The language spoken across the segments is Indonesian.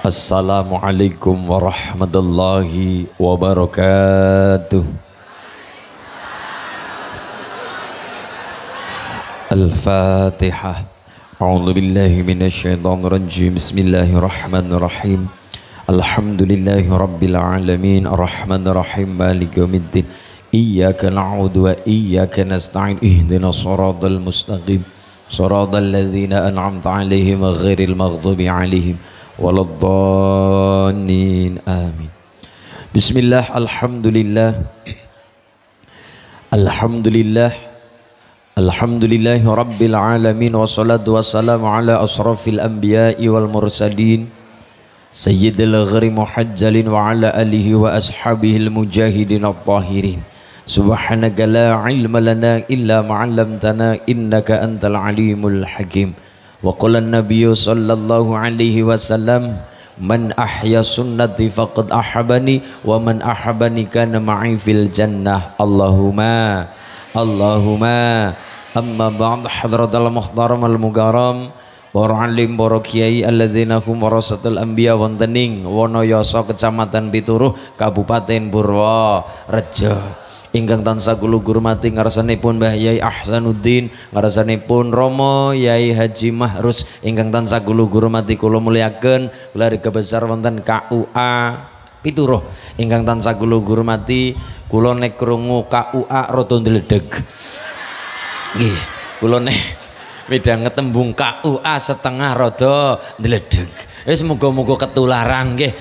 Assalamualaikum warahmatullahi wabarakatuh Al-Fatihah A'udhu billahi minasyaitan rajim Bismillahirrahmanirrahim Alhamdulillahi rabbil alamin Ar-Rahman Ar-Rahim Malik yawmiddin Iyaka na'udu wa iyaka nasta'in Ihdina suratul mustaqim Suratul ladhina an'amta alaihim Ghairil maghdubi alaihim Waladhanin Amin. Bismillah Alhamdulillah. Alhamdulillah. Alhamdulillahi Rabbil Alamin. Wassalatu wassalamu ala asrafil anbiya'i wal mursalin. Sayyidil ghari muhajjalin wa ala alihi wa ashabihil mujahidin al-tahirin Subhanaka la ilma lana illa ma'allamtana innaka antal alimul hakim Wa qala nabiyyu sallallahu alaihi wasallam Man ahya sunnati faqad ahabani Wa man ahabani kana ma'i fil jannah Allahumma Allahumma amma ba'd hadratal muhtaram al mugaram para alim para kiai alladzina hum warasatul anbiya wontening Wonoyoso Kecamatan Pituruh Kabupaten Purworejo ingkang tansah kula gurmati ngarsanipun Mbah Yai Ahsanuddin ngarsanipun Romo Yai Haji Mahrus. Ingkang tansah kula gurmati kula muliaken keluarga besar wonten KUA Pituruh. Ingkang tansah kula gurmati kula nek krungu KUA rada ndledeg. Nggih kula nek midhanget tembung KUA setengah rada ndledeg wis muga-muga ketularan nggih.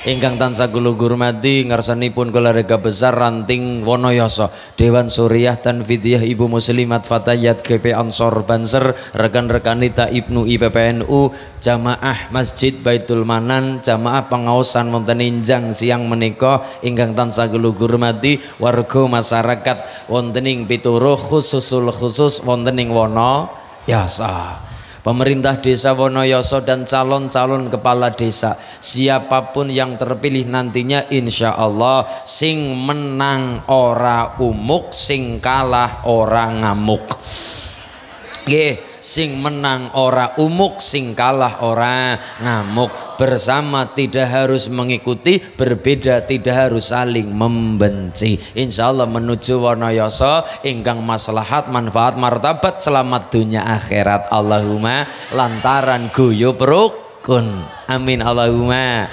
Ingkang tansah kula hormati ngarsanipun keluarga besar Ranting Wonoyoso Dewan Suriah Tanfidiyah Ibu Muslimat Fatayat GP Ansor Banser rekan-rekan Nita Ibnu IPPNU jamaah Masjid Baitul Manan jamaah pengawasan wonten injang siang menika. Ingkang tansah kula hormati warga masyarakat wonten ing pituruh khususul khusus wonten ing Wonoyoso pemerintah desa Wonoyoso dan calon-calon kepala desa. Siapa pun yang terpilih nantinya insya Allah sing menang ora umuk sing kalah ora ngamuk. Nggih sing menang ora umuk sing kalah ora ngamuk. Bersama tidak harus mengikuti berbeda tidak harus saling membenci. Insya Allah menuju Wonoyoso ingkang maslahat manfaat martabat selamat dunia akhirat. Allahumma lantaran guyub rukun. Amin Allahumma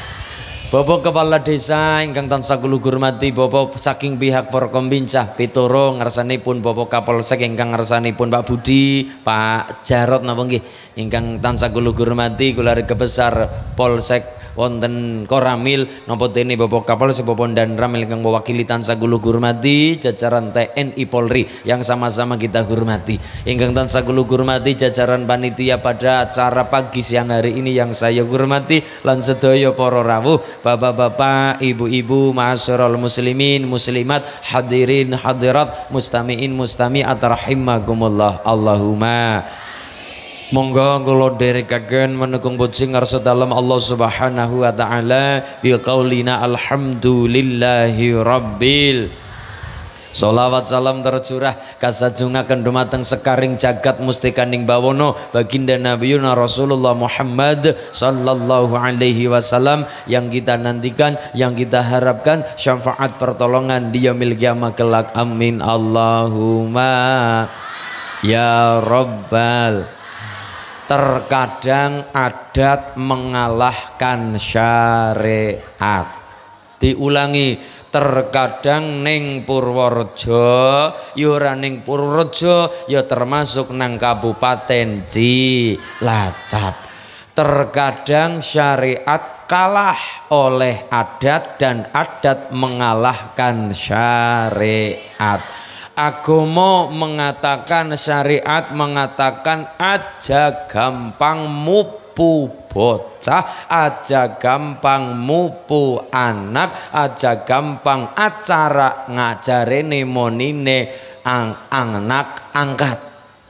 Bapak Kepala Desa ingkang tansah kula hormati Bapak saking pihak Forkombincah Pitoro ngarsanipun Bapak Kapolsek ingkang ngarsanipun Pak Budi, Pak Jarot napa nggih? Ingkang tansah kula hormati keluarga besar Polsek wonten Koramil napa dene Bapak Kapal Sebopon dan Ramil kang mewakili tansah kula hormati jajaran TNI Polri yang sama-sama kita hormati. Ingkang tansah kula hormati jajaran panitia pada acara pagi siang hari ini yang saya hormati lan sedaya para rawuh bapak-bapak ibu-ibu ma'asyiral muslimin muslimat hadirin hadirat mustamiin mustami'at rahimakumullah. Allahumma Monggo kula derekaken menekung puji ngarsa dalam Allah Subhanahu wa taala. Bi qaulina alhamdulillahi rabbil Salawat salam tercurah kasajungaken dumateng sekaring jagat mustikaning bawono baginda Nabiuna Rasulullah Muhammad sallallahu alaihi wasallam yang kita nantikan yang kita harapkan syafaat pertolongan di yaumil kiamah kelak. Amin. Allahumma ya rabbal terkadang adat mengalahkan syariat. Diulangi terkadang ning Purworejo ya ora ning Purworejo ya termasuk nang Kabupaten Cilacap. Terkadang syariat kalah oleh adat dan adat mengalahkan syariat Agomo mengatakan syariat mengatakan aja gampang mupu bocah aja gampang mupu anak aja gampang acara ngajarene monine ang anak angkat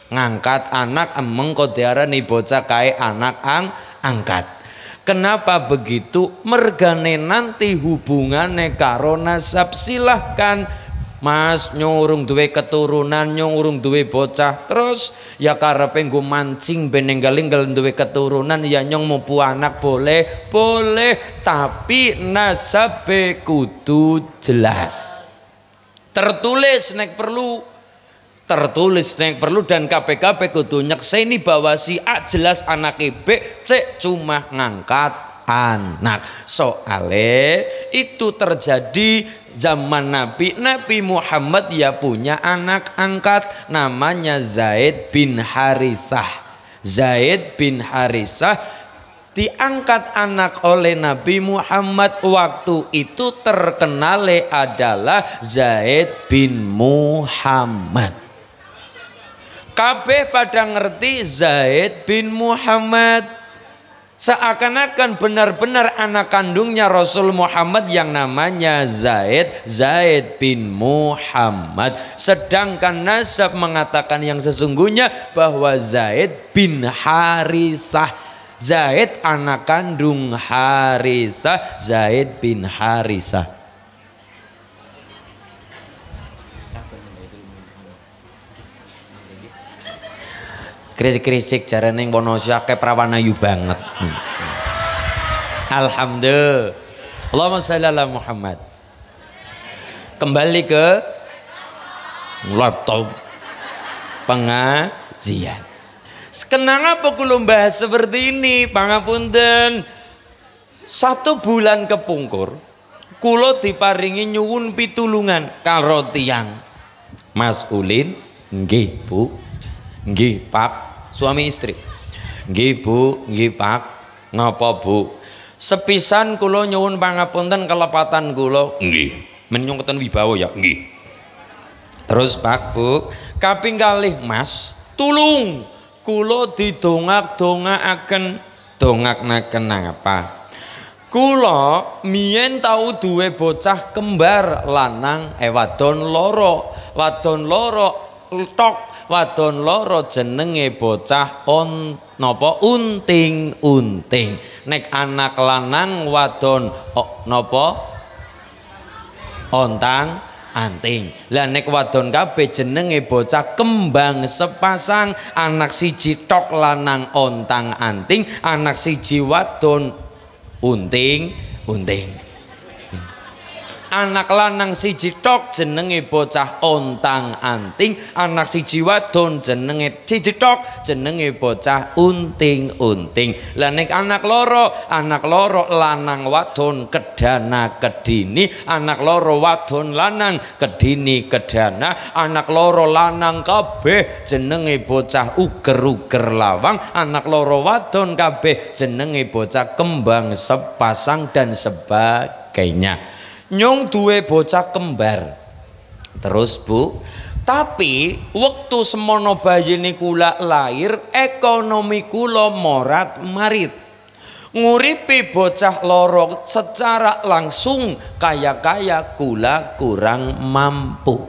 ngangkat anak mengko diarani bocah kae anak ang angkat Kenapa begitu? Mergane nanti hubungannya karo nasab silahkan Mas nyong urung duwe keturunan, nyong urung duwe bocah. Terus ya karepe nggo mancing ben enggal-enggal duwe keturunan ya nyong mau pu anak boleh, boleh, tapi nasabe kudu jelas. Tertulis nek perlu tertulis nek perlu dan KPKP kudu nyekseni bahwa si A jelas anak B, C cuma ngangkat anak. Soale itu terjadi zaman Nabi, Nabi Muhammad ya punya anak angkat namanya Zaid bin Harisah. Zaid bin Harisah diangkat anak oleh Nabi Muhammad waktu itu terkenal adalah Zaid bin Muhammad. Kabeh pada ngerti Zaid bin Muhammad seakan-akan benar-benar anak kandungnya Rasul Muhammad yang namanya Zaid Zaid bin Muhammad. Sedangkan nasab mengatakan yang sesungguhnya bahwa Zaid bin Harisah. Zaid anak kandung Harisah Zaid bin Harisah Krisik-krisik jarane ning Wonosio akeh prawanayu banget. Hmm. Alhamdulillah. Allahumma shalli ala Muhammad. Kembali ke laptop pengajian. Kenang apa kulo bahas seperti ini? Pangapunten. Satu bulan kepungkur, kulo diparingi nyuwun pitulungan karo tiang. Mas Ulin, nggih Bu, nggih Pak, suami istri. Nggih Bu, nggih Pak. Napa Bu? Sepisan kula nyuwun pangapunten kelepatan kula. Nggih. Menyung keten wibawa ya, nggih. Terus Pak Bu, kaping kalih Mas, tulung kula didongak-dongakaken dongaknaken apa? Kula mien tau duwe bocah kembar lanang eh wadon loro. Wadon loro tok wadon loro jenenge bocah on napa unting unting. Nek anak lanang wadon oh, napa ontang anting. Lah nek wadon kabeh jenenge bocah kembang sepasang anak siji tok lanang ontang anting anak siji wadon unting unting anak lanang siji tok jenenge bocah ontang anting. Anak siji wadon jenenge siji tok jenenge bocah unting unting lah anak loro anak loro lanang wadon kedana kedini anak loro wadon lanang kedini kedana anak loro lanang kabeh jenenge bocah uger-uger lawang. Anak loro wadon kabeh jenenge bocah kembang sepasang dan sebagainya nyong duwe bocah kembar. Terus bu tapi waktu semono bayi kula lahir ekonomi kula morat marit. Nguripi bocah loro secara langsung kaya-kaya kula kurang mampu.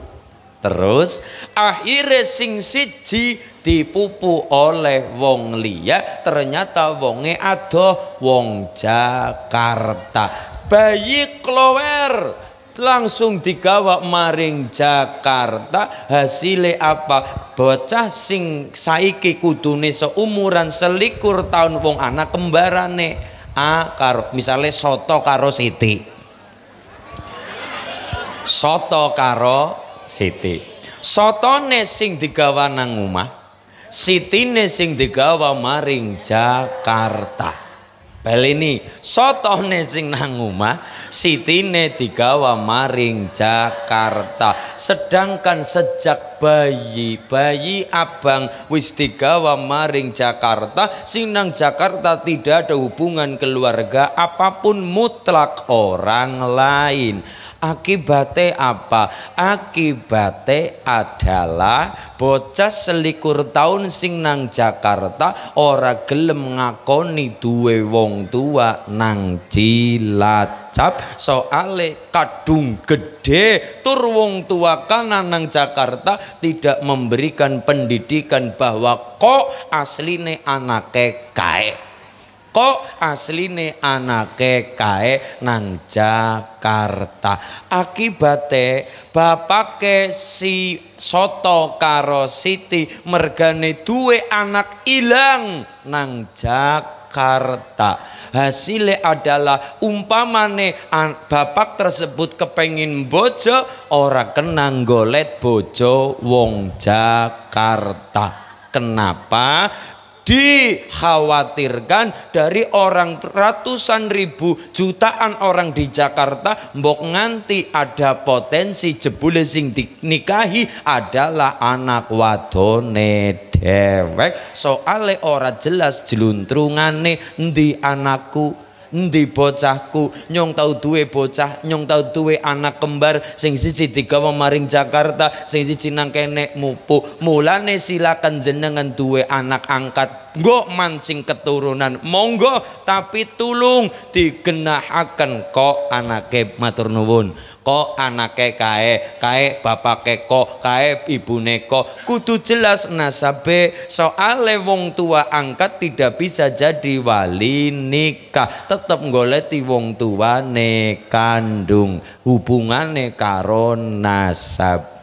Terus akhirnya sing siji dipupu oleh wong liya ternyata wonge adoh wong Jakarta bayi klower. Langsung digawa maring Jakarta. Hasilnya apa? Bocah sing saiki kudune seumuran selikur tahun wong anak kembarane. A karo misalnya soto karo siti. Soto karo siti. Sotone sing digawa nang omah sitine sing digawa maring Jakarta Baleni. Sotone sing nang omah sitine digawa maring Jakarta. Sedangkan sejak bayi bayi abang wis digawa maring Jakarta sing nang Jakarta tidak ada hubungan keluarga apa pun mutlak orang lain Akibatnya apa? Akibatnya adalah bocah selikur tahun sing nang Jakarta ora gelem ngakoni duwe wong tua nang Cilacap soale kadung gede tur wong tua kanan nang Jakarta tidak memberikan pendidikan bahwa kok asline anake kae kok asline anake kae nang Jakarta? Akibate bapake si Soto karo Siti mergane duwe anak ilang nang Jakarta. Hasilnya adalah umpamane bapak tersebut kepengin bojo ora kenang golet bojo wong Jakarta. Kenapa dikhawatirkan dari orang ratusan ribu jutaan orang di Jakarta mbok nganti ada potensi jebule sing dinikahi adalah anak wadone dewek soale ora jelas jeluntrungane ndi anakku Endi bocahku? Nyong tau duwe bocah, nyong tau duwe anak kembar. Sing siji digawa maring Jakarta, sing siji nang kene mupu. Mulane silakan jenengan duwe anak angkat nggo mancing keturunan. Monggo tapi tulung digenahaken kok anake matur nuwun. Kok anake kae kae bapake kok kae ibune kok. Kudu jelas nasabe soale wong tua angkat tidak bisa jadi wali nikah. Tetep goleti wong tuane kandung hubungane karo nasab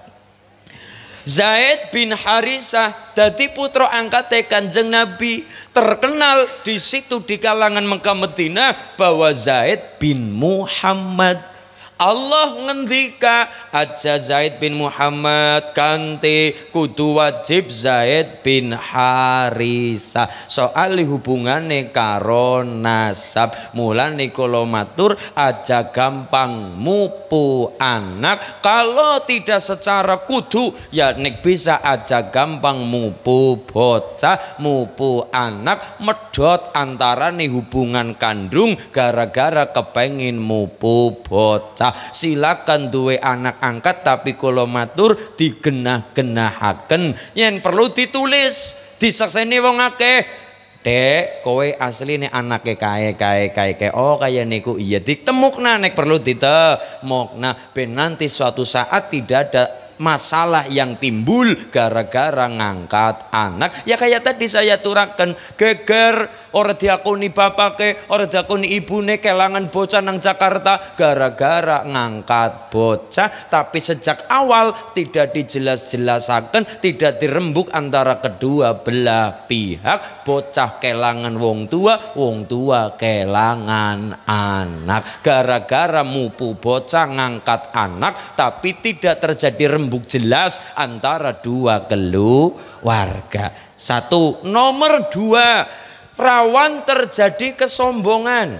Zaid bin Harisah dadi putra angkat Kanjeng Nabi terkenal di situ di kalangan Mekah Medina bahwa Zaid bin Muhammad Allah ngendika aja Zaid bin Muhammad kanti kudu wajib Zaid bin Harisa. Soal hubungane karo nasab mulane kula matur aja gampang mupu anak. Kalau tidak secara kudu ya nek bisa aja gampang mupu bocah mupu anak. Medot antara nih hubungan kandung gara-gara kepengin mupu bocah silakan duwe anak angkat tapi kalau matur digenah-genahaken. Yang perlu ditulis disakseni wong akeh. Dek, kowe asli nih anaknya kae kae kae kae. Oh kayak niku. Iya ditemuk nek perlu ditemuk. ben nanti suatu saat tidak ada masalah yang timbul gara-gara ngangkat anak. Ya kayak tadi saya turakan geger orang diakuni bapake orang diakuni ibune kelangan bocah nang Jakarta. Gara-gara ngangkat bocah tapi sejak awal tidak dijelas-jelasakan tidak dirembuk antara kedua belah pihak. Bocah kelangan wong tua wong tua kelangan anak. Gara-gara mupu bocah ngangkat anak tapi tidak terjadi rembuk jelas antara dua keluarga. Satu, nomor dua, rawan terjadi kesombongan.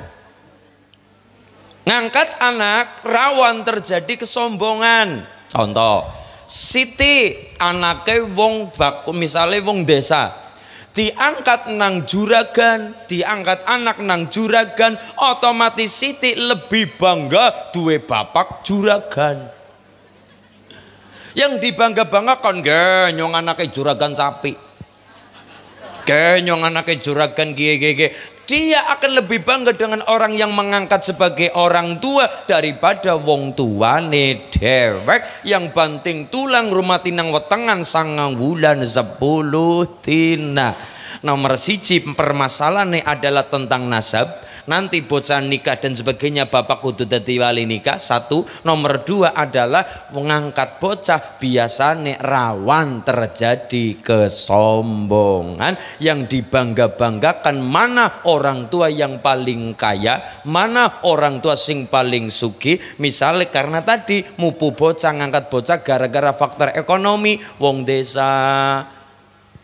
Ngangkat anak rawan terjadi kesombongan. Contoh, Siti anaknya wong baku misalnya wong desa diangkat nang juragan, diangkat anak nang juragan, otomatis Siti lebih bangga duwe bapak juragan. Yang dibangga-banggakan genyong anaknya juragan sapi. Genyong anaknya juragan gie dia akan lebih bangga dengan orang yang mengangkat sebagai orang tua daripada wong tua dewek yang banting tulang rumah tinang wetengan sangang bulan sepuluh tina. Nomor siji permasalahan adalah tentang nasab nanti bocah nikah dan sebagainya bapak kudu dadi wali nikah. Satu. Nomor dua adalah mengangkat bocah biasanya rawan terjadi kesombongan. Yang dibangga-banggakan mana orang tua yang paling kaya mana orang tua sing paling sugi misalnya karena tadi mupu bocah ngangkat bocah gara-gara faktor ekonomi. Wong desa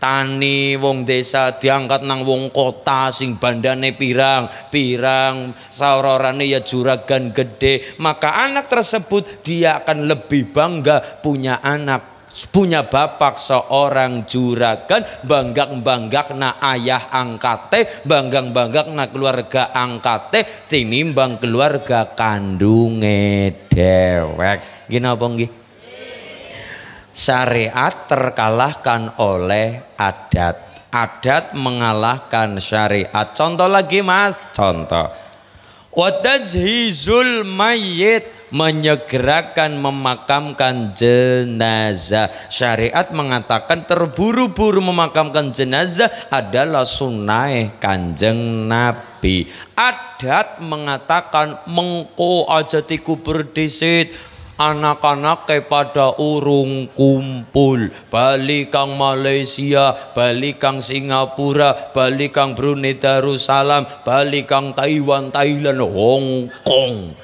tani wong desa diangkat nang wong kota sing bandane pirang pirang saurorane ya juragan gede maka anak tersebut dia akan lebih bangga punya anak punya bapak seorang juragan. Banggak banggak na ayah angkate banggang banggak na keluarga angkate tinimbang keluarga kandunge dewek gini apa syariat terkalahkan oleh adat. Adat mengalahkan syariat. Contoh lagi mas, contoh. Wadajhizul mayit menyegerakan memakamkan jenazah. Syariat mengatakan terburu-buru memakamkan jenazah adalah sunnah kanjeng Nabi. Adat mengatakan mengko aja dikubur disit anak-anak pada urung kumpul. Bali kang Malaysia Bali kang Singapura Bali kang Brunei Darussalam Bali kang Taiwan Thailand Hong Kong.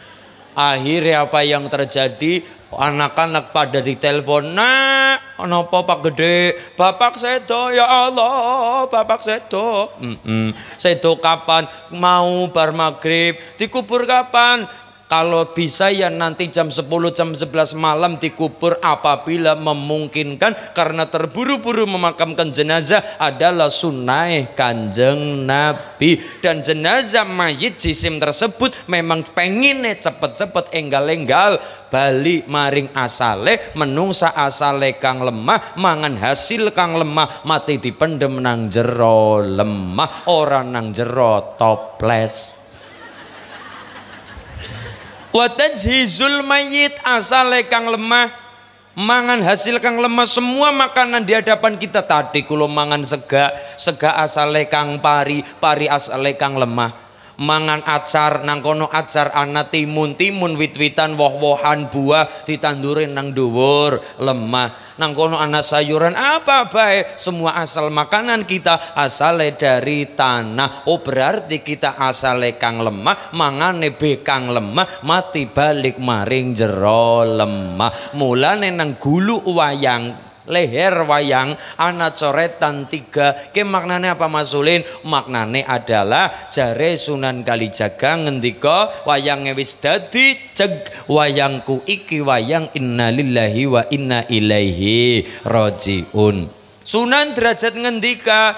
Akhirnya apa yang terjadi? Anak-anak pada ditelepon nak kenapa pak gede? Bapak sedo ya Allah bapak sedo. Mm -mm. sedo kapan? Mau bar maghrib. Dikubur kapan kalau bisa ya nanti jam 10 jam 11 malam dikubur apabila memungkinkan karena terburu-buru memakamkan jenazah adalah sunnah kanjeng Nabi. Dan jenazah mayit jisim tersebut memang pengen cepet-cepet enggal-enggal. Bali maring asale menungsa asale kang lemah mangan hasil kang lemah mati dipendem nang jero lemah orang nang jero toples wa tajhizul mayit asale kang lemah mangan hasil kang lemah semua makanan di hadapan kita tadi. Kulo mangan sega sega asale kang pari pari asale kang lemah mangan acar nang kono acar ana timun timun wit-witan woh-wohan buah ditandurin nang dhuwur lemah. Nang kono ana sayuran apa baik semua asal makanan kita asale dari tanah. Oh berarti kita asale kang lemah mangane be kang lemah mati balik maring jero lemah. Mulane nang gulu wayang leher wayang anak coretan tiga. Ke maknanya apa masulin maknanya adalah jare sunan kalijaga ngendika wayang wis dadi ceg wayangku iki wayang innalillahi wa inna ilaihi rojiun sunan derajat ngendika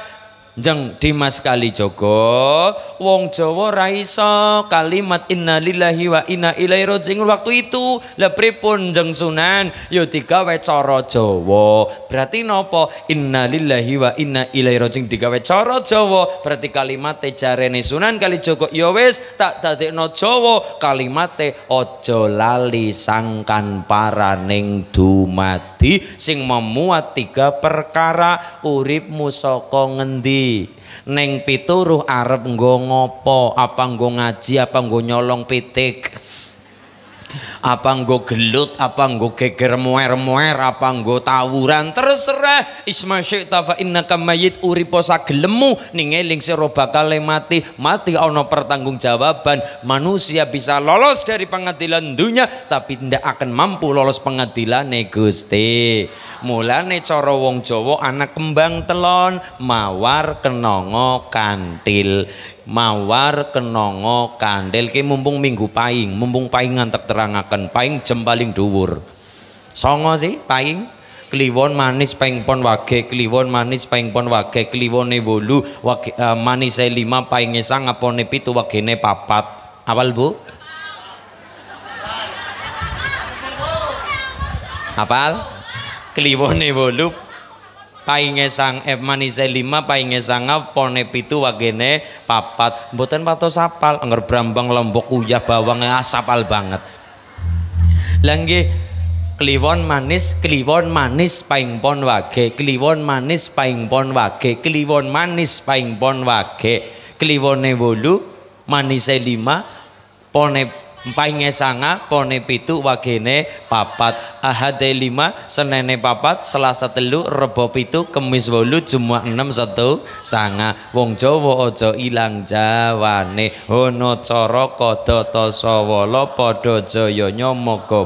Jeng Dimas Kalijogo wong Jawa ra iso kalimat innalillahi wa inna ilaihi raji'un. Waktu itu lah pripun jeng Sunan? Ya digawe cara Jawa. Berarti napa? Innalillahi wa inna ilaihi raji'un. Digawe cara Jawa berarti kalimate jarene Sunan Kalijogo ya wis tak dadekno Jawa kalimate aja lali sangkan paraning dumadi. Sing memuat tiga perkara uripmu saka ngendi neng pituruh arep nggo ngopo? Apa nggo ngaji? Apa nggo nyolong pitik? Apa nggo gelut? Apa nggo geger muer-muer? Apa nggo tawuran? Terserah. Isma syi'ta fa innaka mayyit. Uripo sagelemu. Ning eling sira bakal mati. Mati ana pertanggungjawaban. Manusia bisa lolos dari pengadilan dunia tapi tidak akan mampu lolos pengadilan Gusti mulane cara wong Jawa anak kembang telon mawar kenongo kantil. Mawar kenongo kandil. Ki mumpung minggu paing mumpung paing ngantek terangaken paing jem paling dhuwur. Songo sih paing kliwon manis paing pon wage kliwon manis paing pon wage kliwone wolu wage, uh, manis lima painge sang apone pitu wagene papat. Awal bu? Apal kliwone wolu. Painge sang eh manise lima painge sanga pone pitu wagene papat. Mboten patos sapal anger brambang lombok uyah bawang asapal banget. Langge kliwon manis kliwon manis paing pon wage kliwon manis paing pon wage kliwon manis paing pon wage. Kliwone wolu manise lima pone Painge sanga, pone pitu, wagene papat, ahade lima, senene papat, selasa telu, rebo pitu, kemis wolu, jumat enam satu, sanga. Wong Jawa ojo ilang jawane, hono coro kodo toso wolo, podo joyo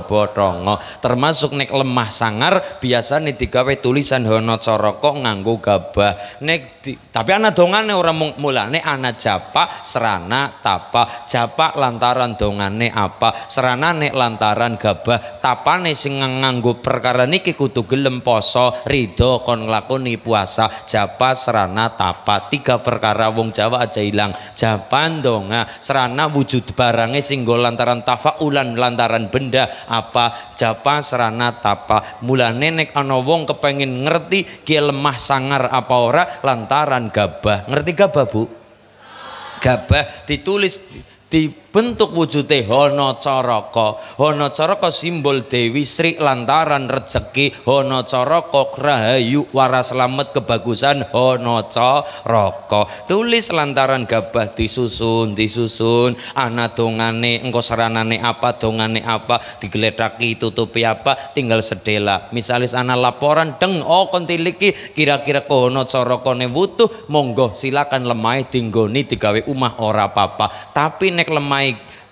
botongo. Termasuk nek lemah sangar, biasa nih digawe tulisan hono coro kok gabah. Nek di, tapi anak dongane orang mulane anak japa, serana tapa, japa lantaran dongane seranane apa seranane lantaran gabah tapane sing nganggo perkara niki kudu gelem poso ridho kon nglakoni puasa. Japa serana tapa tiga perkara wong Jawa aja ilang. Japan donga serana wujud barange sing lantaran tafaulan lantaran benda apa. Japa serana tapa mulane nek ana wong kepengin ngerti ki lemah sangar apa ora lantaran gabah. Ngerti gabah Bu? Gabah ditulis di bentuk wujute hono coroko hono coroko simbol Dewi Sri lantaran rezeki hono coroko rahayu waras selamat kebagusan hono coroko tulis lantaran gabah disusun disusun. Anak dongane engko seranane apa dongane apa. Digeledaki tutupi apa tinggal sedela. Misalis anak laporan deng oh kontiliki kira-kira kono corokone butuh monggo silakan lemai tinggoni digawe umah ora apa-apa. Tapi nek lemai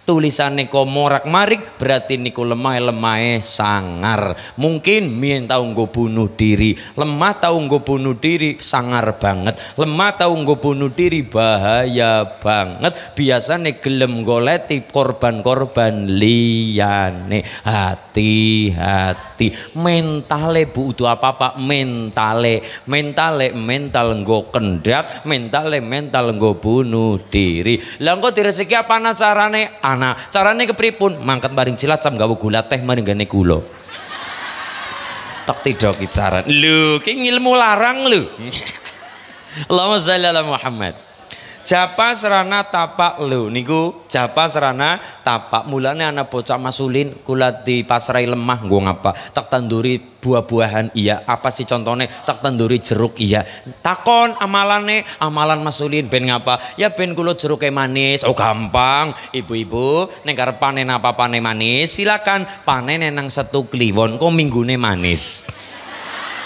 tulisannya kok morak marik berarti niku lemah lemah sangar. Mungkin mien tahu nggak bunuh diri. Lemah tahu nggak bunuh diri sangar banget. Lemah tahu nggak bunuh diri bahaya banget. Biasanya gelem goleti korban-korban liyane hati-hati mentale butuh apa-apa mentale. Mentale mental nggak kendak mentale mental nggak bunuh diri. Lah kok diresiki apa carane? Anak. Carane kepripun? Mangkat bareng cilacap gawe gula teh maring gane gula. Tak tidak cara lu ki ilmu larang lu Allahumma sholli ala Muhammad Japa serana tapak lu niku japa serana tapak. Mulane anak bocah masulin kula di pasrai lemah nggo ngapa tak tanduri buah-buahan iya. Apa sih contohnya? Tak tanduri jeruk iya. Takon amalane amalan masulin ben ngapa ya ben kulo jeruk manis. Oh gampang. Ibu-ibu neng panen apa panen manis? Silakan panen nang satu kliwon kok minggune manis.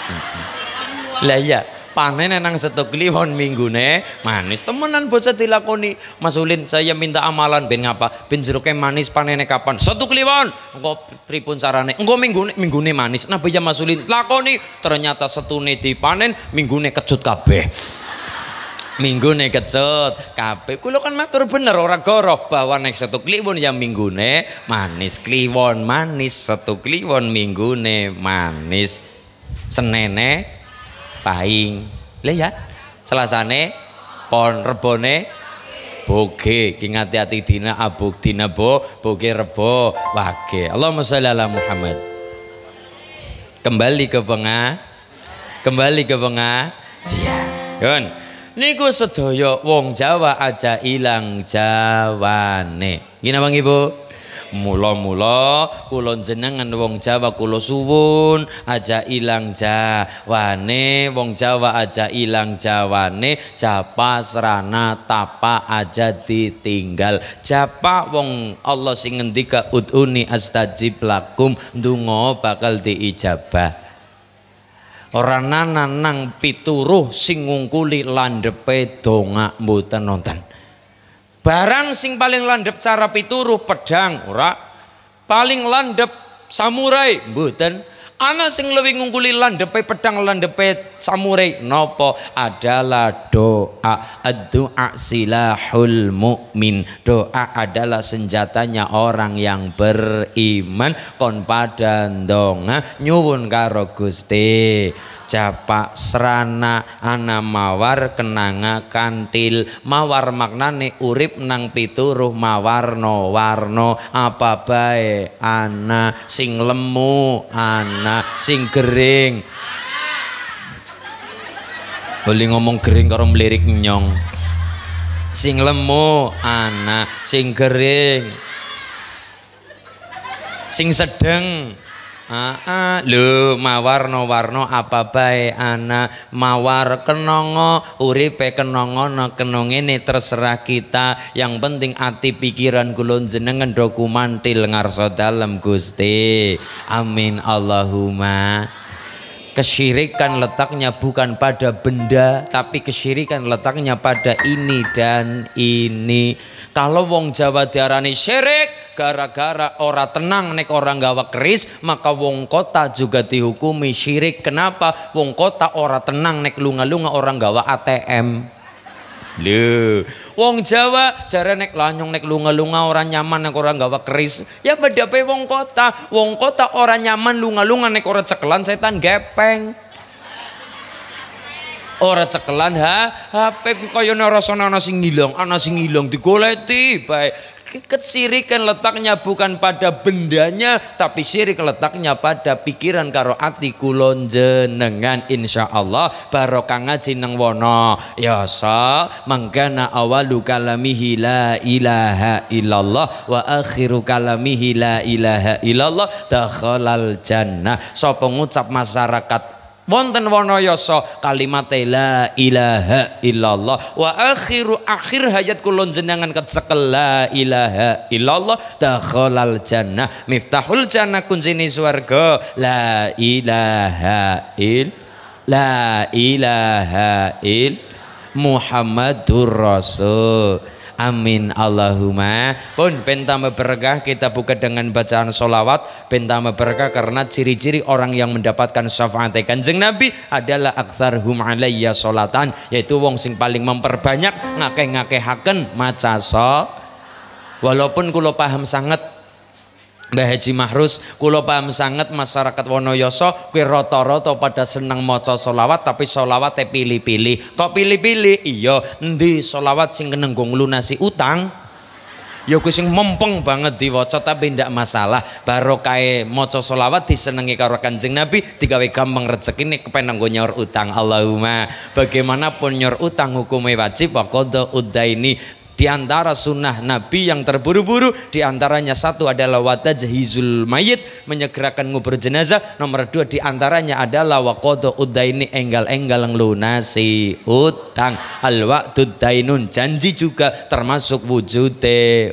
Lah iya panen nang satu kliwon minggune manis. Temenan bocah dilakoni. Mas Ulin saya minta amalan ben ngapa? Ben jeruknya manis panennya kapan? Satu kliwon! Engko pripun carane engko minggune minggune manis. Nah ya Mas Ulin lakoni ternyata setune dipanen minggune kecut kabeh. Minggune kecut kabeh. Kula kan matur bener ora goroh. Bahwa nek satu kliwon yang minggune manis. Kliwon manis satu kliwon minggune manis. Senene paing lah ya selasane pon rebone boge. Ki ngati-ati dina abuk dina bo boge rebo wage. Allahumma sholli ala Muhammad. Kembali ke penga kembali ke pengajian yun. Niku sedaya wong Jawa aja ilang jawane. Gini bang ibu Mula-mula kula jenengan wong Jawa kula suwun aja ilang jawane. Wong Jawa aja ilang jawane japa serana tapa aja ditinggal. Japa wong Allah sing ngendika uduni astajib lakum ndonga bakal diijabah. Ora nang pituruh sing ngungkuli landepe donga mboten Barang sing paling landep cara pituru pedang ora. Paling landep samurai mboten. Ana sing lebih ngungkuli landepe pedang landepe samurai nopo adalah doa. Doa silahul mukmin. Doa adalah senjatanya orang yang beriman kon padan donga nyuwun karo Gusti japak serana ana mawar kenanga kantil. Mawar maknane urip nang pituruh mawarno warno apa bae ana? Sing lemu ana. Sing gering. Boleh ngomong gering karo melirik nyong. Sing lemu ana. Sing gering. Sing sedeng Ah, ah, lho mawarno warno apa bae ana? Mawar kenongo uripe kenongo no kenong ini terserah kita. Yang penting ati pikiran kulon jenengan dokumantil ngarso dalam Gusti. Amin Allahumma Kesyirikan letaknya bukan pada benda, tapi kesyirikan letaknya pada ini dan ini. Kalau wong Jawa diarani syirik, gara-gara ora tenang nek orang gawa keris, maka wong kota juga dihukumi syirik. Kenapa? Wong kota ora tenang nek lunga-lunga orang gawa ATM. Lho, wong Jawa jare nek lanyong nek lunga-lunga orang nyaman nek ora gawa keris. Ya bedape wong kota. Wong kota orang nyaman lunga-lunga nek ora cekelan setan gepeng. Ora cekelan ha HP kaya rasane ana sing ilang, ana sing ilang digoleti bae. Kesirikan letaknya bukan pada bendanya tapi syirik letaknya pada pikiran karo ati kulon jenengan insyaallah barokah ngaji nang wono. Ya sa mangkana awalu kalamihi la ilaha illallah wa akhiru kalamihi la ilaha illallah dakhalal jannah. Sapa ngucap masyarakat wonten wanayasa kalimat la ilaha illallah. Wa akhiru akhir hayat kulon jenengan kecekel la ilaha illallah. Dakhalal jannah. Miftahul jannah kuncine swarga. La ilaha il la ilaha il. Muhammadur Rasul Amin Allahumma. Pun pentama berkah kita buka dengan bacaan solawat. Pentama berkah karena ciri-ciri orang yang mendapatkan syafaat. Kanjeng Nabi adalah hum alayya solatan. Yaitu wong sing paling memperbanyak ngake-ngake haken maca so. Walaupun kulo paham sangat Mbah Haji Mahrus, kula paham sangat masyarakat Wonoyoso kuwi rata-rata pada seneng maca solawat tapi solawate pilih-pilih. Kok pilih-pilih? Iya, endi solawat sing kenenggo nglunasi utang? Ya kuwi sing mempeng banget diwaca tapi ndak masalah. Barokah maca solawat disenengi karo Kanjeng Nabi digawe gampang rezekine kepen nggo nyor utang. Allahumma bagaimanapun nyor utang hukumnya wajib wa qada udaini di antara sunnah Nabi yang terburu-buru di antaranya satu adalah watajhizul mayit menyegerakan ngubur jenazah. Nomor dua di antaranya adalah wakodo udaini enggal-enggal lunasi utang. Al dainun janji juga termasuk wujud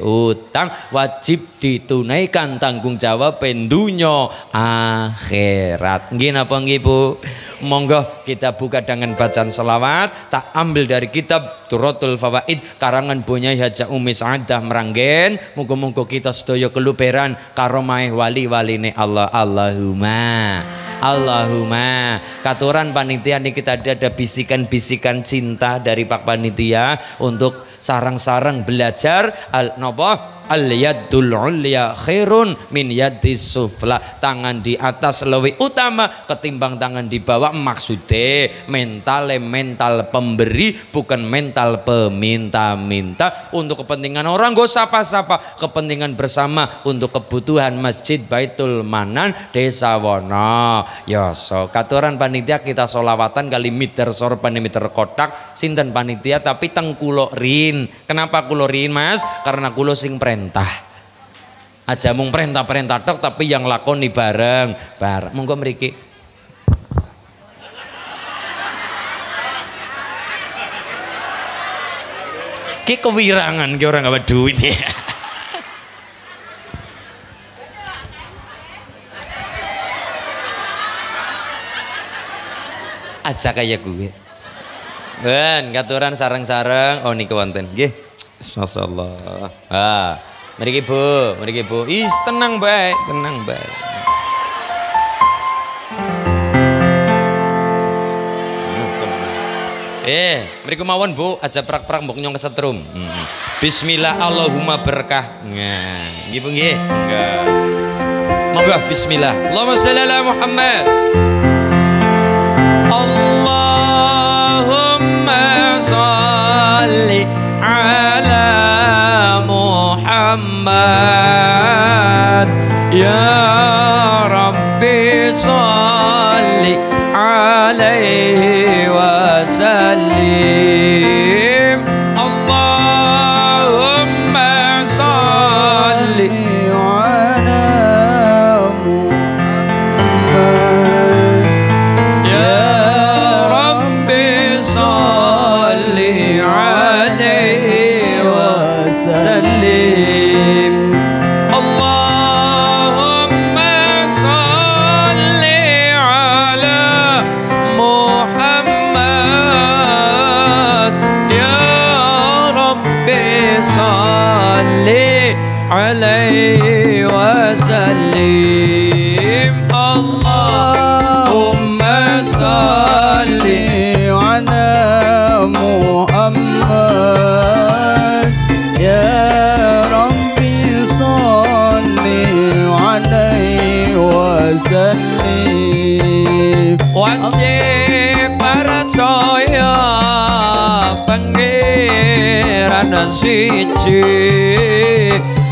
utang wajib ditunaikan tanggung jawab pendunya akhirat. Gini apa nggih Bu? Monggo kita buka dengan bacaan selawat. Tak ambil dari kitab Turatul Fawaid karangan punya Haja Umi Sa'adah Meranggen. Muga-muga kita sedaya keluperan karo wali wali ne Allah. Allahumma. Allahumma katuran panitia ini kita ada, ada bisikan-bisikan cinta dari Pak Panitia untuk sarang-sarang belajar al nopo al yadul ulya khairun min yadis sufla. Tangan di atas lebih utama ketimbang tangan di bawah. Maksudnya mental mental pemberi bukan mental peminta-minta. Untuk kepentingan orang gak sapa-sapa. Kepentingan bersama untuk kebutuhan masjid Baitul Manan Desa Wono. Ya so katuran panitia kita solawatan kali meter sor meter kotak. Sinten panitia tapi tengkulo rin. Kenapa kulorin mas? Karena kulo sing pre perintah aja mung perintah-perintah tok tapi yang lakoni bareng bareng monggo mriki Ki kewirangan ki orang gak duit ya. aja kayak gue. Ben, katuran sarang-sarang. Oh niki wonten. Nggih. Masyaallah. Ah, mriki Bu, mriki Bu. Is tenang baik, tenang baik. Eh, mriku mawon Bu, aja prak-prak mbok nyong kesetrum. Hmm. Bismillah Allahumma berkah. Nah, Bu nggih. Enggak. Monggo bismillah. Allahumma shalli ala Muhammad. Allahumma shalli على محمد. يا ربي صل عليه. Siji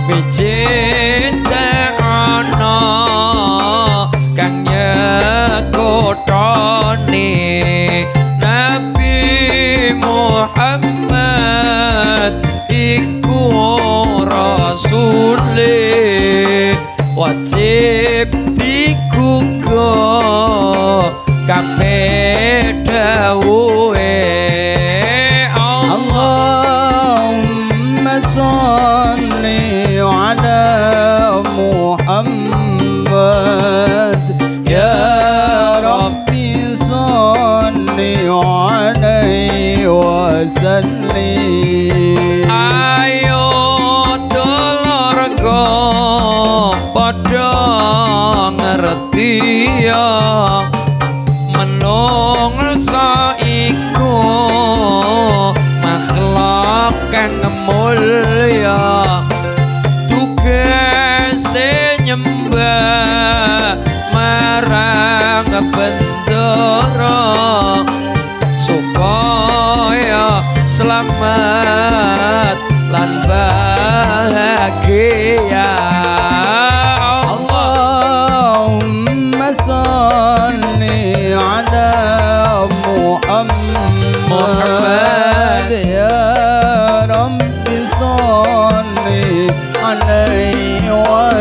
Mijit ana kang nyekotone Nabi Muhammad iku rasule wajib dikugo kabeh dawuhe bendera supaya selamat lan bahagia. Allahumma salli ala Muhammad. Muhammad. ya Rabbi salli alaihi wa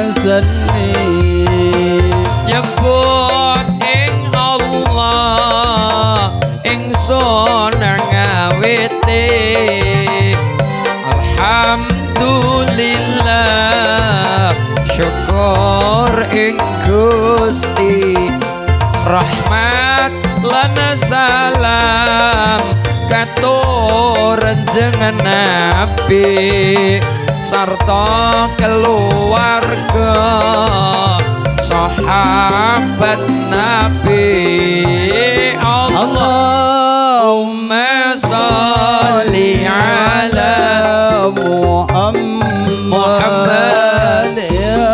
katuren jeneng Nabi sarta keluarga sahabat Nabi Allahumma salli ala Muhammad. Ya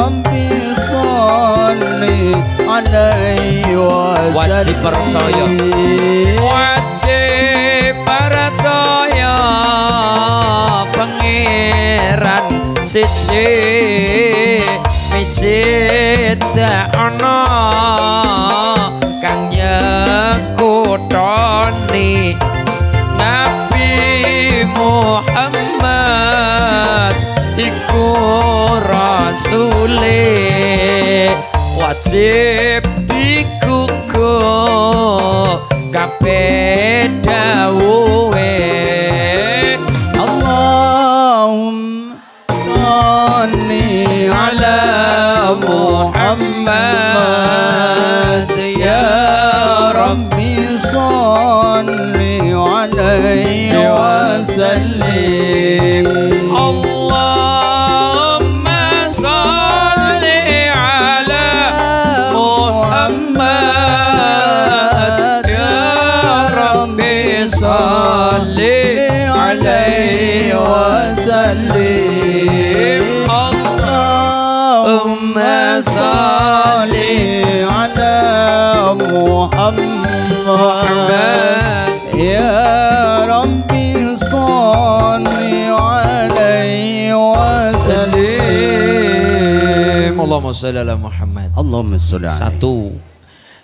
Rabbi salli alaihi wa Wajib percaya. Siji mijit ana kang nyekutoni Nabi Muhammad iku rasule. Wajib dikuku kabeh wa sallim Allahumma salli ala Muhammad ya Rabbi salli alaihi wa sallim Allahumma salli ala Allahumma salli ala Muhammad. Allahumma alaihi Satu,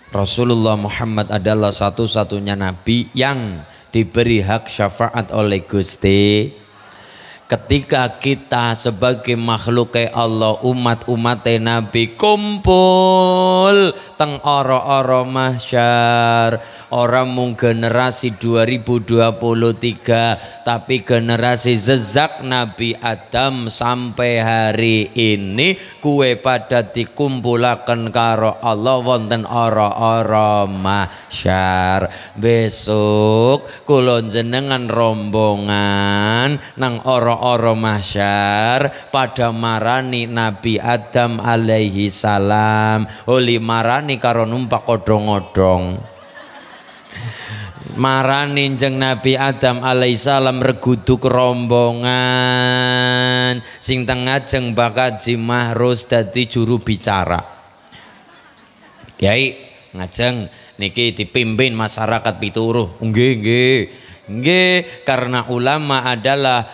Rasulullah Muhammad adalah satu-satunya nabi yang diberi hak syafaat oleh Gusti. Ketika kita sebagai makhluk Allah umat-umat Nabi kumpul teng oro-oro mahsyar orang mung generasi 2023 tapi generasi zezak Nabi Adam sampai hari ini kue pada dikumpulaken karo Allah wonten ora-ora mahsyar besok kula jenengan rombongan nang ora-ora mahsyar pada marani Nabi Adam alaihi salam. Oli marani karo numpak odong-odong marani jeng Nabi Adam alaihissalam reguduk rombongan sing tengah jeng bakat Mahrus dadi juru bicara. Kiai ngajeng niki dipimpin masyarakat pituruh. Nggih nggih. Nggih, karena ulama adalah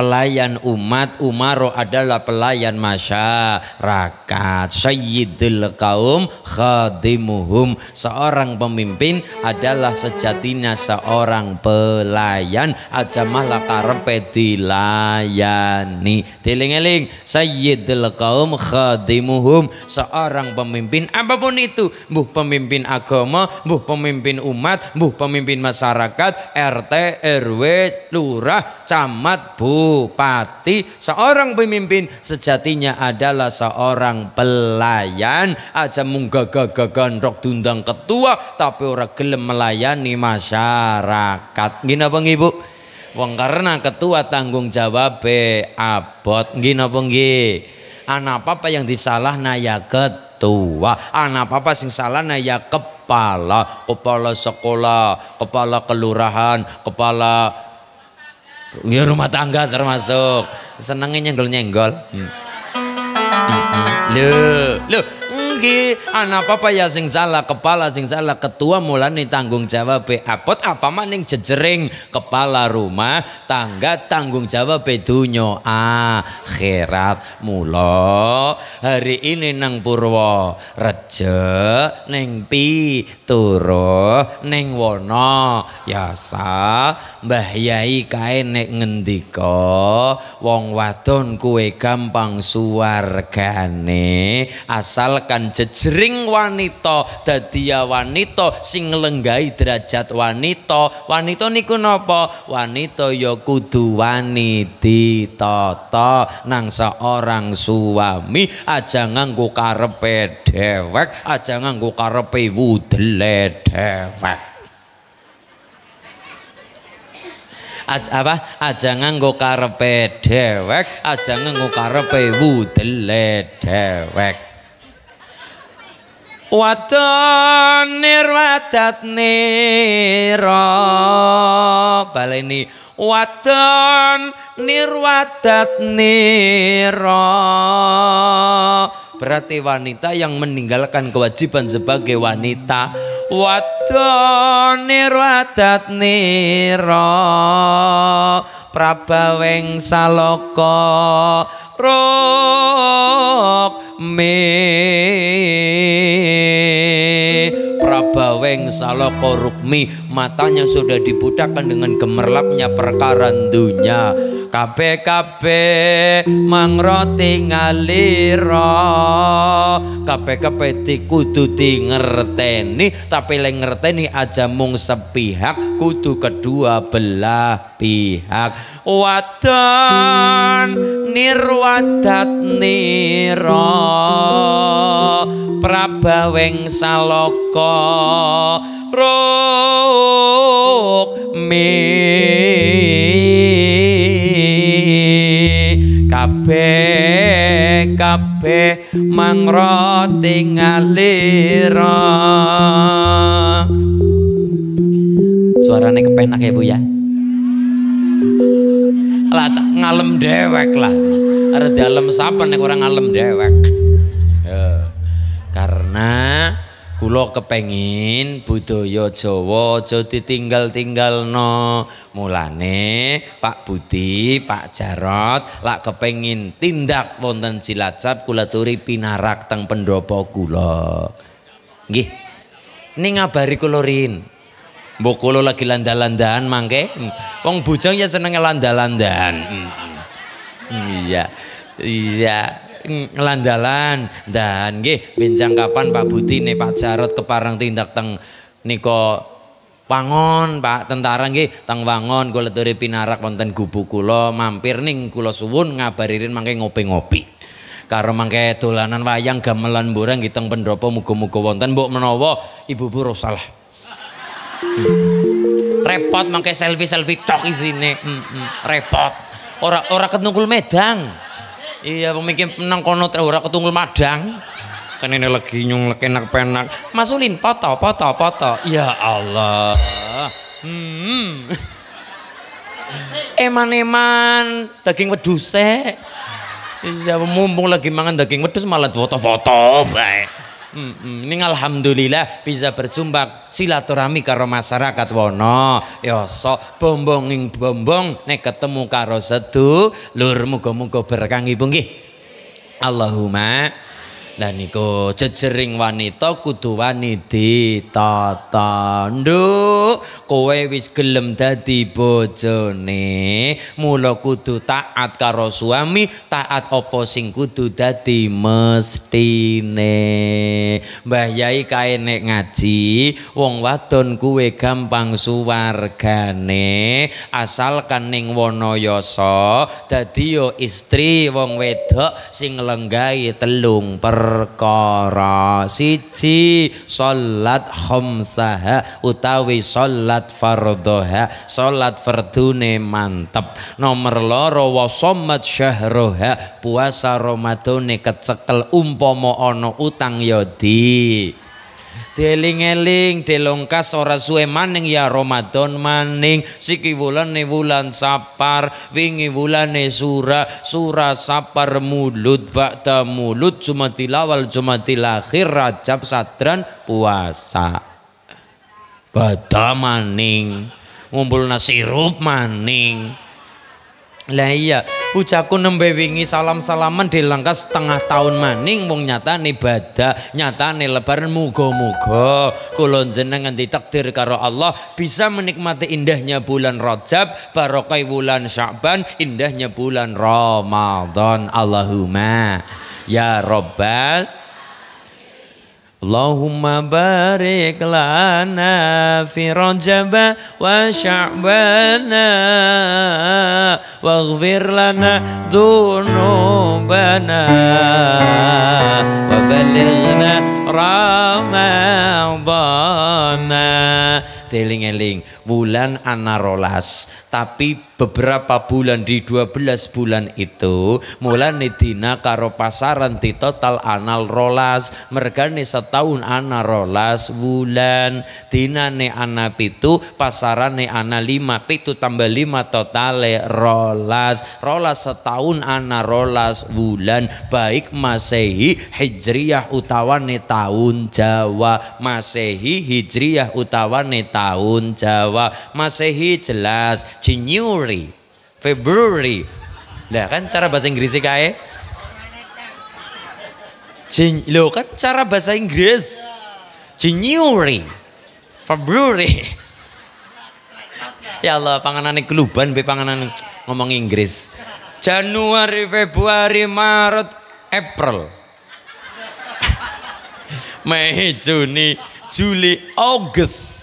pelayan umat Umaro adalah pelayan masyarakat sayyidul kaum khadimuhum. Seorang pemimpin adalah sejatinya seorang pelayan. Aja malah karepe dilayani. Diling-eling sayyidul kaum khadimuhum. Seorang pemimpin apa pun itu buh pemimpin agama buh pemimpin umat buh pemimpin masyarakat RT RW lurah camat bu bupati, seorang pemimpin sejatinya adalah seorang pelayan. Aja mung gagah-gagah dundang ketua tapi ora gelem melayani masyarakat. Gini apa Ibu? Wong karena ketua tanggung jawab abot. Gini apa nggih? Anak apa yang disalah ya ketua. Anak apa sing salah ya kepala, kepala sekolah, kepala kelurahan, kepala Ya rumah tangga termasuk. Senengnya nyenggol-nyenggol. Hmm. Hmm. Loh, loh, nggih anak apa ya sing salah kepala sing salah ketua mulane tanggung jawab apot apa maning jejering kepala rumah tangga tanggung jawab dunyo akhirat. Mulo hari ini nang Purwo Reje neng pi turu neng wono. Yasa Mbah Yai kae nek ngendika wong wadon kue gampang suwargane asalkan jejering wanita dadi wanita sing lenggai derajat wanita. Wanita niku napa? Wanita ya kudu wani ditata nang seorang suami. Aja nganggo karepe dewek aja nganggo karepe wudele dewek aja apa? Aja nganggo karepe dewek aja nganggo karepe wudele dewek Wadon nirwadat nira. Baleni wadon nirwadat nira. Berarti wanita yang meninggalkan kewajiban sebagai wanita. Wadon nirwadat nira. Prabaweng saloko rok me. Prabaweng saloko rukmi matanya sudah dibudakkan dengan gemerlapnya perkara dunia. Kabe kabe mangroti ngalira kabe kabe kudu di ngerteni tapi le ngerteni aja mung sepihak kudu kedua belah pihak. Wadon nirwadat nira prabaweng salaka rukmi kabeh kabeh mangra tingalira suarane kepenak ya Bu ya? Lah ngalem dewek lah. Ada dalam sapa nek orang ngalem dewek karena kulo kepengin budaya Jawa aja ditinggal-tinggal no mulane Pak Budi Pak Jarot lak kepengin tindak wonten Cilacap kula turi pinarak teng pendopo kula nggih ning ngabari kula rin Mbok kula lagi landa-landaan mangke. Wong bujang ya seneng landa-landaan. Iya. Iya. Ngelandalan dan nggih benjang kapan Pak Buti nih Pak Jarot keparang tindak teng niko Wangon Pak tentara nggih teng Wangon kula turi pinarak wonten gubuk kula mampir ning kula suwun ngabaririn mangke ngopi-ngopi. Karo mangke dolanan wayang gamelan borang nggih teng pendopo muga-muga wonten mbok menawa ibu-ibu salah. Repot mangke selfie-selfie tok isine. Hmm, hmm. Repot. Ora ora ketungkul medang. Iya pemikir nang kono ora ketungkul madang. Kan ini lagi nyung enak penak. Masulin foto foto foto. Ya Allah. Hmm. Eman-eman daging weduse. Iya mumpung lagi mangan daging wedus malah foto-foto bae. Hmm. Ini alhamdulillah bisa berjumpa silaturahmi karo masyarakat wono. Ya sok bombonging bombong nek ketemu karo sedu lur muga-muga berkah ibu nggih. Allahumma lah niku jejering wanita kudu wani ditata. Nduk, kowe wis gelem dadi bojone, mula kudu taat karo suami, taat apa sing kudu dadi mestine. Mbah Yai kae nek ngaji, wong wadon kuwe gampang suwargane, asalkan ning Wanayasa dadi yo istri wong wedok sing lenggahi telung per perkara siji salat khamsaha utawi salat fardhoha salat fardune mantep. Nomor loro wa sommat syahroha puasa ramadhane kecekel umpama ana utang ya di Deling-eling delongkas ora suwe maning ya Ramadan maning. Siki wulane wulan sapar wingi wulane sura sura sapar mulut bakda mulut cuma tilawal cuma akhir rajab sadran puasa. Bada maning ngumpul nasirup maning lah iya ucapku nembe wingi salam-salaman dilangkas setengah tahun maning wong nyatane ibadah nyatane lebaran muga-muga. Kula jenengan ditakdir karo Allah bisa menikmati indahnya bulan Rajab barokah bulan Sya'ban indahnya bulan Ramadan. Allahumma ya rabbal Allahumma barik lana fi rajab wa sya'bana waghfir lana dunubana wa balighna ramadana Teling-eling bulan anarolas tapi beberapa bulan di 12 bulan itu mulai dina karo pasaran di total anal rolas. Mergane setahun ana rolas bulan dinane ana pitu pasarane ana lima pitu tambah lima totale rolas. Rolas setahun ana rolas bulan baik masehi hijriyah utawane tahun Jawa. Masehi hijriyah utawane tahun Jawa. Masehi jelas January February. Lah kan cara bahasa Inggris kae? Jan lo kan cara bahasa Inggris? January February. Ya Allah panganan keluban be panganan ngomong Inggris. Januari Februari Maret April. Mei Juni Juli Agustus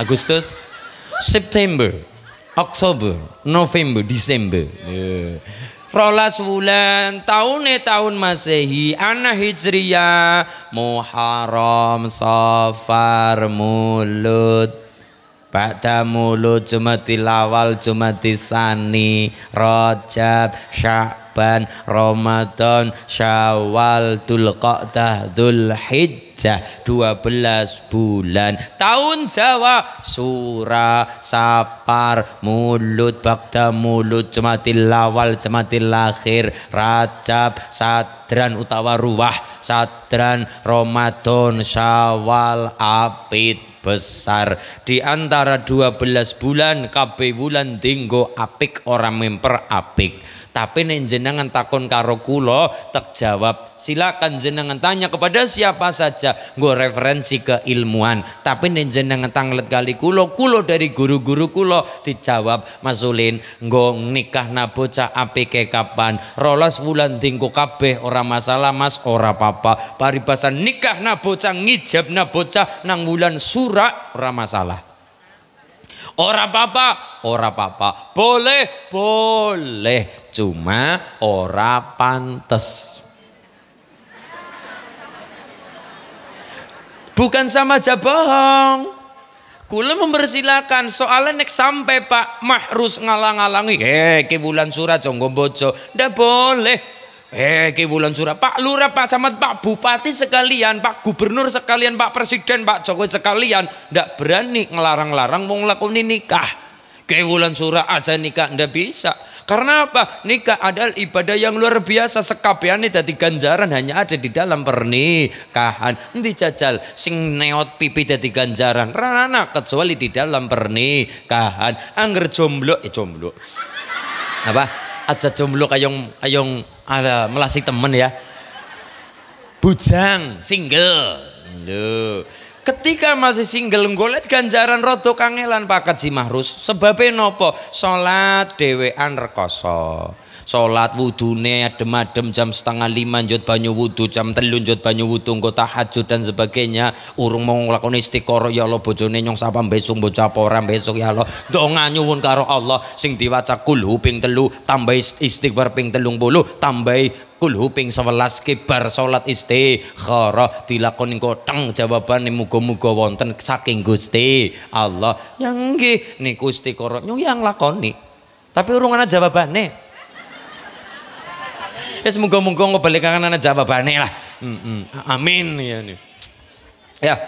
Agustus September Oktober, November, Desember. Yeah. Rolas bulan tahun tahun Masehi, anak Hijriyah, Muharram, Safar, Mulut, Ba'da mulut Jumatil awal, Jumatil sani, Rajab, Sya'ban, Ramadan, Syawal, Dzulqa'dah, Dzulhijjah Hijjah 12 bulan. Tahun Jawa Surah Sapar Mulut Bakda Mulut Jematil Awal Jematil Akhir Rajab Sadran utawa Ruwah Sadran Ramadan Syawal Apit besar. Di antara 12 bulan kabeh bulan dinggo apik orang memper apik tapi nek jenengan takon karo tak jawab. Silakan jenengan tanya kepada siapa saja nggo referensi keilmuan. Tapi nek jenengan tanglet kali kula, kula dari guru-guru kula dijawab Mas Ulin nggo nikahna bocah apike kapan? Rolas wulan dingko kabeh ora masalah Mas, ora apa-apa. Paribasan nikahna bocah ngijabna bocah nang wulan surak ora masalah. Ora apa-apa, ora apa-apa. Boleh, boleh. Cuma ora pantes. Bukan sama aja bohong. Kula mempersilahkan soalnya nek sampai Pak Mahrus ngalang-alangi, eh ke bulan surat jonggo bojo, ndak boleh. Eh, ke bulan surah, Pak Lurah, Pak Camat, Pak Bupati sekalian, Pak Gubernur sekalian, Pak Presiden, Pak Jokowi sekalian, ndak berani ngelarang-larang mau ngelakuin nikah. Ke bulan surah aja nikah ndak bisa. Karena apa? Nikah adalah ibadah yang luar biasa. Sekabiannya dari ganjaran hanya ada di dalam pernikahan. Nanti jajal sing neot pipi dari ganjaran. Rana kecuali di dalam pernikahan. Angger jomblo, eh jomblo. Apa? Aja jomblo kayong kayong ada melasi temen ya. Bujang, single. Loh. Ketika masih single ngolet ganjaran rodo kangelan pakat si mahrus. Sebabnya nopo? Salat dewean rekoso. Salat wudune adem-adem jam setengah lima njot banyu wudu jam telun njot banyu wudu engko tahajud dan sebagainya. Urung mau nglakoni istiqoroh ya Allah bojone nyong sapa besok bocah apa ora besok ya Allah. Donga nyuwun karo Allah sing diwaca kulhu ping telu tambah istighfar ping telung bulu tambah kulhu ping 11 kibar salat istikharah dilakoni koteng jawabane muga-muga wonten saking Gusti Allah. Yang nggih niku istikharah nyong yang lakoni tapi urung ana jawabane ya semoga moga ngebalik kangen ana jawabane lah. Mm -mm. amin ya nih ya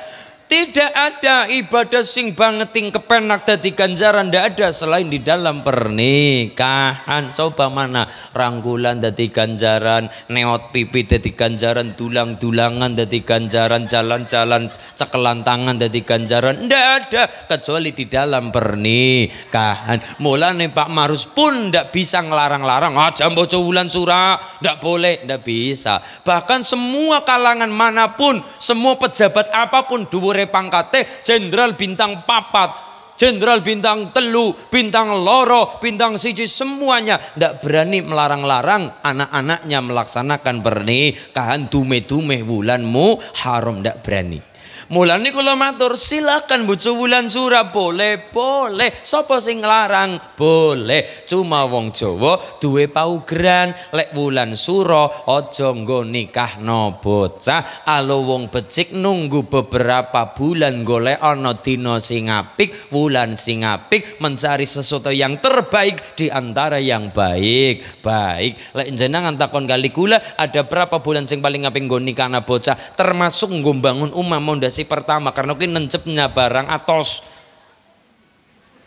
tidak ada ibadah sing bangeting kepenak dadi ganjaran ndak ada selain di dalam pernikahan. Coba mana ranggulan dadi ganjaran, neot pipi dadi ganjaran, tulang-tulangan dadi ganjaran, jalan-jalan cekelan tangan dadi ganjaran. Ndak ada kecuali di dalam pernikahan. Mulane Pak Marus pun ndak bisa ngelarang-larang aja maca wulan surah, ndak boleh, ndak bisa. Bahkan semua kalangan mana pun, semua pejabat apa pun dhuwur dhuwure pangkate jenderal bintang papat jenderal bintang telu, bintang loro, bintang siji semuanya tidak berani melarang-larang anak-anaknya melaksanakan pernikahan tume-tume bulanmu haram tidak berani. Mulane kula matur silakan bojo wulan surah boleh boleh. Sapa sing larang? Boleh. Cuma wong Jawa duwe paugeran. Lek wulan sura aja nggo nikahno bocah. Alo wong becik nunggu beberapa bulan golek ana dina sing apik wulan sing apik mencari sesuatu yang terbaik di antara yang baik. Baik. Lek jenengan takon kali kula ada berapa bulan sing paling apik nggo nikahna bocah? Termasuk nggo bangun umah mondas mondasi pertama karena mungkin nencepnya barang atos.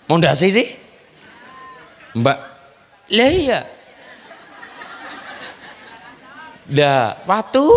Mondasi sih mbak. Lah iya. Dah watu.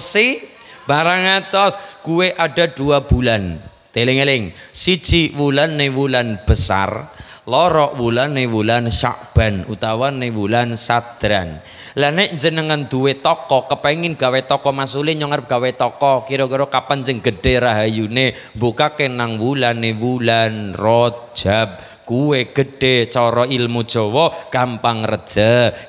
Sih barang atos. Kue ada dua bulan. Teling-eling. Siji bulan ne bulan besar. Loro bulan ne bulan syakban. Utawa ne bulan sadran lah nek jenengan duwe toko kepengin gawe toko masule nyong gawe toko kira-kira kapan sing gedhe rahayune? Buka kenang wulane wulan rojab kue gede coro ilmu Jawa gampang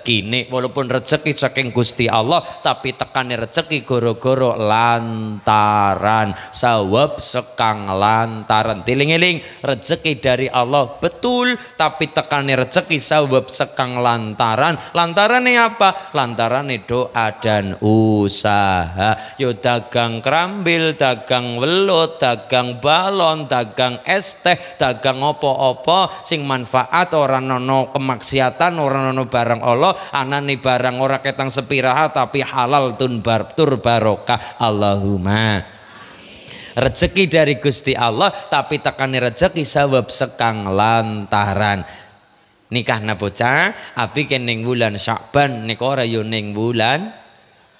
kini walaupun rezeki saking Gusti Allah tapi tekane rezeki goro-goro lantaran. Sawab sekang lantaran. Tiling-iling rezeki dari Allah betul. Tapi tekane rezeki sawab sekang lantaran. Lantaran apa? Lantaran doa dan usaha. Yo dagang kerambil dagang welut dagang balon dagang es teh dagang opo-opo sing manfaat orang nono kemaksiatan orang nono barang Allah anane barang ora ketang sepiraha tapi halal tun bar, tur barokah. Allahumma. Rezeki dari Gusti Allah tapi tekani rezeki sawab sekang lantaran. Nikah na bocah api kening bulan Syakban nek ora yo ning bulan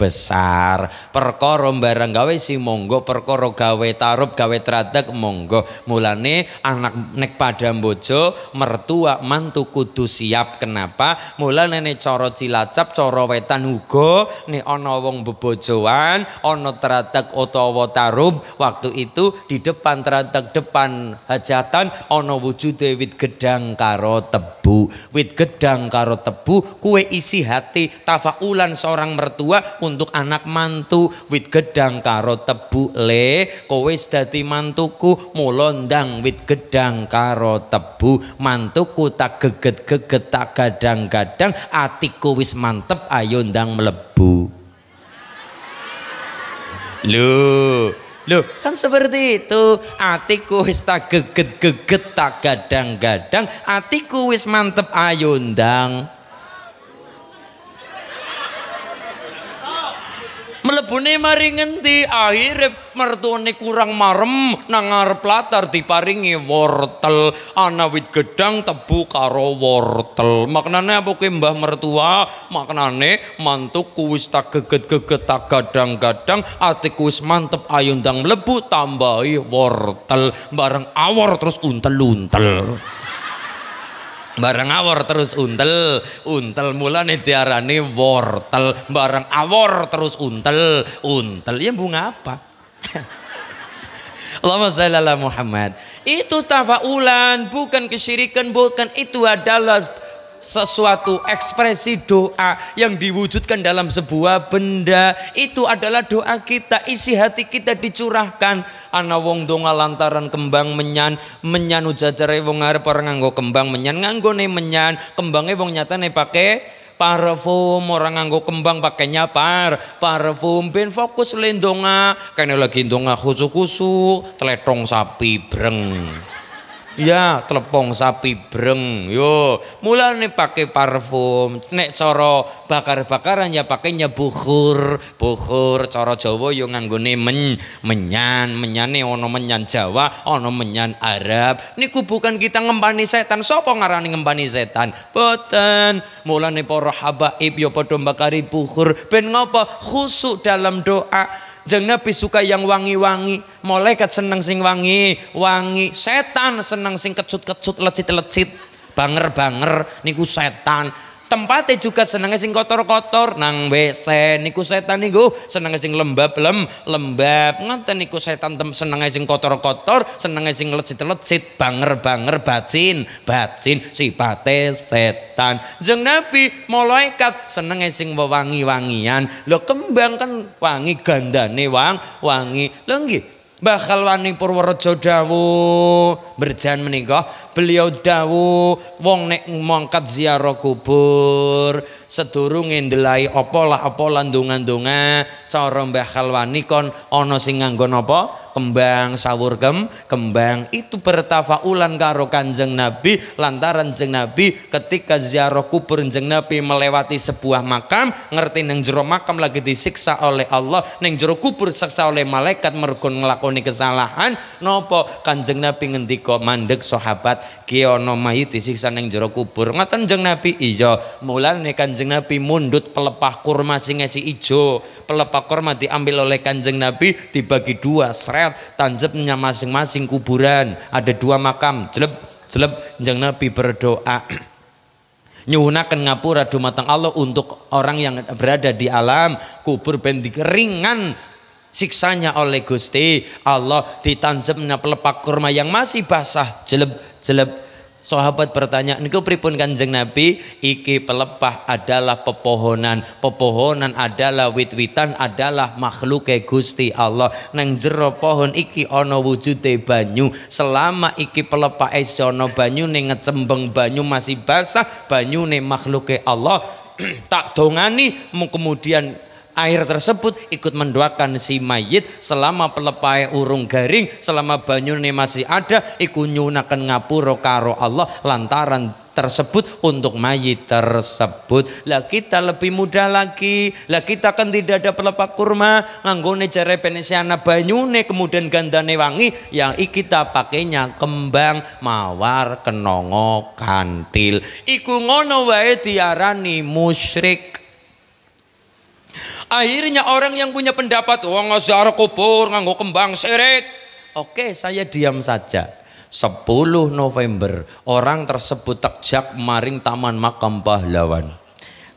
besar. Perkara barang gawe si monggo perkara gawe tarub gawe tradak monggo. Mulane anak nek pada bojo mertua mantu kudu siap. Kenapa? Mulane nek cara cilacap cara wetan uga nek ana wong bebojoan ana tradak utawa tarub waktu itu di depan tradak depan hajatan ana wujude wit gedang karo tebu. Wit gedang karo tebu kue isi hati tafaulan seorang mertua anak mantu. Wit gedang karo tebu le. Kowe dadi mantuku mulondang wit gedang karo tebu. Mantuku tak geget-geget tak gadang-gadang atiku wis mantep ayo ndang melebu Loh, Loh, kan seperti itu. Atiku wis tak geget-geget tak gadang-gadang, atiku wis mantep ayo ndang Mlebune mari ngendi? Akhire mertuane kurang marem nang ngarep latar diparingi wortel. Ana wit gedang tebu karo wortel. Maknane apa kuwi Mbah mertua? Maknane mantuku wis tak geget-geget tak gadang-gadang, atiku wis mantep ayo ndang tambahi wortel. Bareng awor terus untel-untel barang awor terus untel untel mulane diarani wortel. Barang awor terus untel untel. Ya bunga apa? Allahumma salli Muhammad. Itu tafaulan bukan kesyirikan bukan. Itu adalah sesuatu ekspresi doa yang diwujudkan dalam sebuah benda. Itu adalah doa kita. Isi hati kita dicurahkan. Ana wong donga lantaran kembang menyan menyan ujajare wong arep ora nganggo kembang menyan. Nganggone menyan kembange wong nyatane pakai parfum. Orang nganggo kembang pakainya par parfum. Ben fokus lendonga kene lagi donga khusu-khusu teletong sapi breng Ya, telepong sapi breng. Yo, mulane pakai parfum. Nek coro bakar-bakaran ya pakainya bukhur. Bukhur cara Jawa yo nganggone men menyan. Menyane ono menyan Jawa, ono menyan Arab. Niku bukan kita ngempani setan. Sopo ngarani ngempani setan? Boten. Mulane para habaib yo padha bakari bukhur ben ngapa? Khusuk dalam doa. Jeng Nabi suka yang wangi-wangi. Malaikat seneng sing wangi, wangi. Setan seneng sing kecut-kecut, lecit-lecit. Banger-banger niku setan tempatnya juga senengnya sing kotor-kotor. Nang WC niku setan niku senengnya sing lembab lem lembab. Ngoten niku setan tem senengnya sing kotor-kotor senengnya sing lecit-lecit banger-banger bacin bacin sipate setan. Jeng nabi malaikat senengnya sing wewangi-wangian. Lo kembang kan wangi gandane wang wangi. Nggih Mbah Khalwani Purworejo dawuh. Berjan menikah beliau dawuh wong nek mangkat ziarah kubur sedurunge ndelai apa lah apa landungan-dunga cara Mbah Khalwani kon ana sing nganggo apa? Kembang sawur kem kembang itu bertafaulan karo kanjeng Nabi lantaran jeng Nabi ketika ziarah kubur jeng Nabi melewati sebuah makam ngerti neng jero makam lagi disiksa oleh Allah neng jero kubur siksa oleh malaikat mergon ngelakoni kesalahan nopo kanjeng Nabi ngendika mandek sahabat ki ana mayit disiksa neng jero kubur. Ngoten jeng Nabi iya mulane kanjeng Nabi mundut pelepah kurma sing isi ijo. Pelepah kurma diambil oleh kanjeng Nabi dibagi dua seret tanjepnya masing-masing kuburan. Ada dua makam jeleb jeleb jeng Nabi berdoa. Nyunakan ngapura dumateng Allah untuk orang yang berada di alam kubur ben ringan siksanya oleh Gusti Allah. Ditanjepnya pelepak kurma yang masih basah jeleb jeleb Sahabat bertanya, niku pripun Kanjeng Nabi? Iki pelepah adalah pepohonan. Pepohonan adalah wit-witan adalah makhluk Gusti Allah. Nang jero pohon iki ana wujude banyu. Selama iki pelepah esono banyu ning ngecembeng banyu masih basah, banyu nih makhluk Allah. tak dongani kemudian air tersebut ikut mendoakan si mayit selama pelepai urung garing selama banyune masih ada ikut nyunakan ngapuro karo Allah lantaran tersebut untuk mayit tersebut. Lah kita lebih mudah lagi. Lah kita kan tidak ada pelepak kurma. Nganggone jare penesiana banyune kemudian gandane wangi yang kita pakainya kembang mawar kenongo kantil. Iku ngono wae diarani musyrik Akhirnya orang yang punya pendapat, wong ziarah kubur nganggo kembang serik. Oke, saya diam saja. 10 November orang tersebut tekjak maring Taman Makam Pahlawan.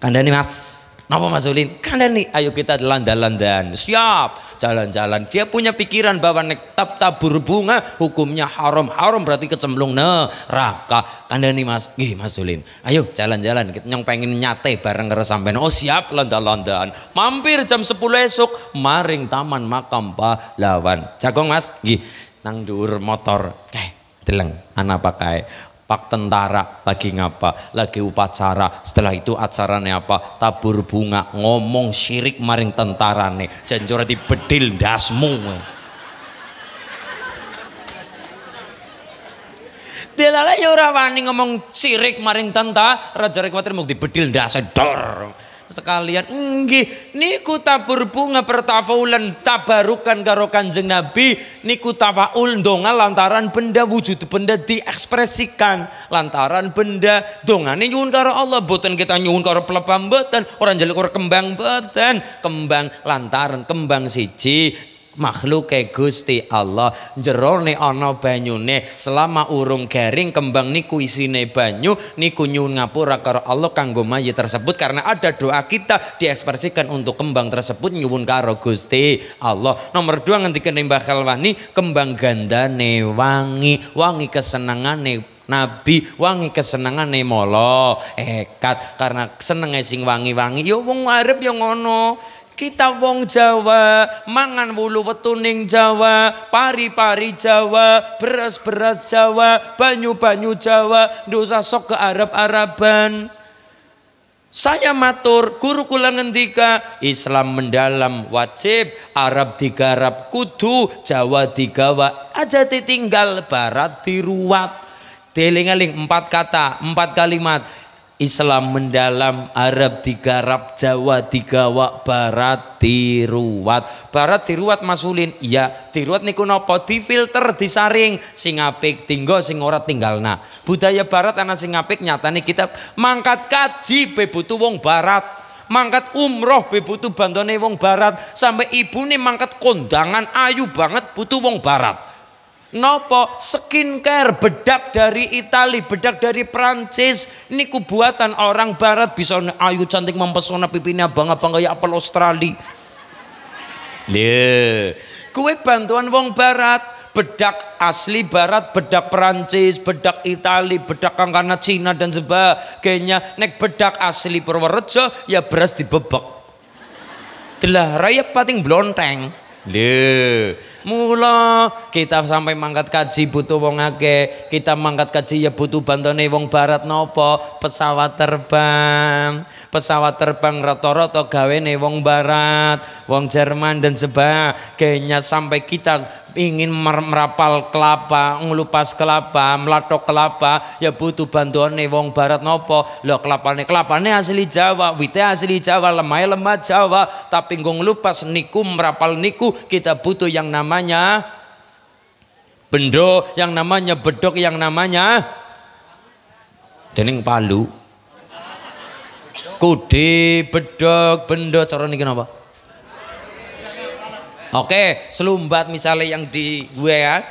Kandani Mas, Napa Mas Ulin? Kandani, ayo kita jalan-jalan Siap jalan-jalan. Dia punya pikiran bahwa nek tap tabur bunga hukumnya haram. Haram berarti kecemplung neraka. Kandani Mas, gih Mas Ulin. Ayo jalan-jalan. Kita yang pengen nyate bareng karo sampean. Oh siap londa-londaan. Mampir jam 10 esok maring Taman Makam Pahlawan. Jagong Mas, gih nang dur motor. Kayak deleng anak pakai pak tentara lagi ngapa? Lagi upacara. Setelah itu acaranya apa? Tabur bunga ngomong syirik maring tentara nih janjora di bedil dasmu Delala ya ora wani ngomong sirik maring tentara raja kuwatir mau dibedil ndase dor sekalian nggih niku tabur bunga pertafaulan tabarukan karo Kanjeng Nabi. Niku tafaul donga lantaran benda wujud benda diekspresikan. Lantaran benda dongane nyuwun karo Allah boten kita nyuwun karo pelepam boten orang jaluk kembang boten kembang lantaran kembang siji makhluk Gusti Allah jerone ana banyune. Selama urung garing kembang niku isine banyu niku nyuwun ngapura karo Allah kanggo mayit tersebut. Karena ada doa kita diekspresikan untuk kembang tersebut nyuwun karo Gusti Allah. Nomor dua ngendikane Mbah Khalwani kembang gandane wangi wangi kesenangane Nabi wangi kesenangane molo ekat karena senenge sing wangi-wangi yo ya wong arep ya ngono kita wong Jawa, mangan wulu wetuning Jawa, pari-pari Jawa, beras-beras Jawa, banyu-banyu Jawa, dosa sok ke Arab-Araban. Saya matur, guru kula ngendika, Islam mendalam wajib, Arab digarap kudu, Jawa digawa, aja ditinggal, Barat diruat. Deling-eling empat kata, empat kalimat. Islam mendalam, Arab digarap, Jawa digawa, Barat diruat. Barat diruat masulin, iya diruat niku nopo difilter, disaring, sing apik tinggal sing ora tinggalna. Budaya Barat ana sing apik nyatane kita mangkat kaji be butuh wong Barat. Mangkat umroh be butuh bantone wong barat sampai ibu nih mangkat kondangan ayu banget butuh wong barat Nopo skincare bedak dari Itali, bedak dari Prancis. Niku buatan orang barat bisa ayu cantik mempesona pipinya abang-abang kayak apel Australia. Le, kue bantuan wong barat, bedak asli barat, bedak Prancis, bedak Itali, bedak kangkana Cina dan sebagainya. Nek bedak asli Purworejo ya beras dibebek. Telah raya pating blonteng. Le, Mula kita sampai mangkat kaji butuh wong akeh, kita mangkat kaji ya butuh bantone wong barat nopo? Pesawat terbang. Pesawat terbang rata-rata gawe wong barat, wong Jerman dan sebagainya sampai kita ingin merapal kelapa, ngelupas kelapa, melatok kelapa, ya butuh bantuan nih wong barat nopo. Lo kelapane kelapane asli Jawa, wite asli Jawa, lemah lemah Jawa, tapi ngong lupas niku merapal niku kita butuh yang namanya bendo, yang namanya bedok, yang namanya dening palu. Kudi, bedok, bendo, cara niki napa? Oke, selumbat misalnya yang di gue ya.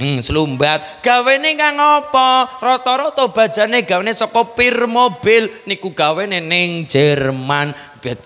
Hmm, selumbat. Gawene kang apa? Rata-rata bajane gawene saka pir mobil niku gawene ning Jerman.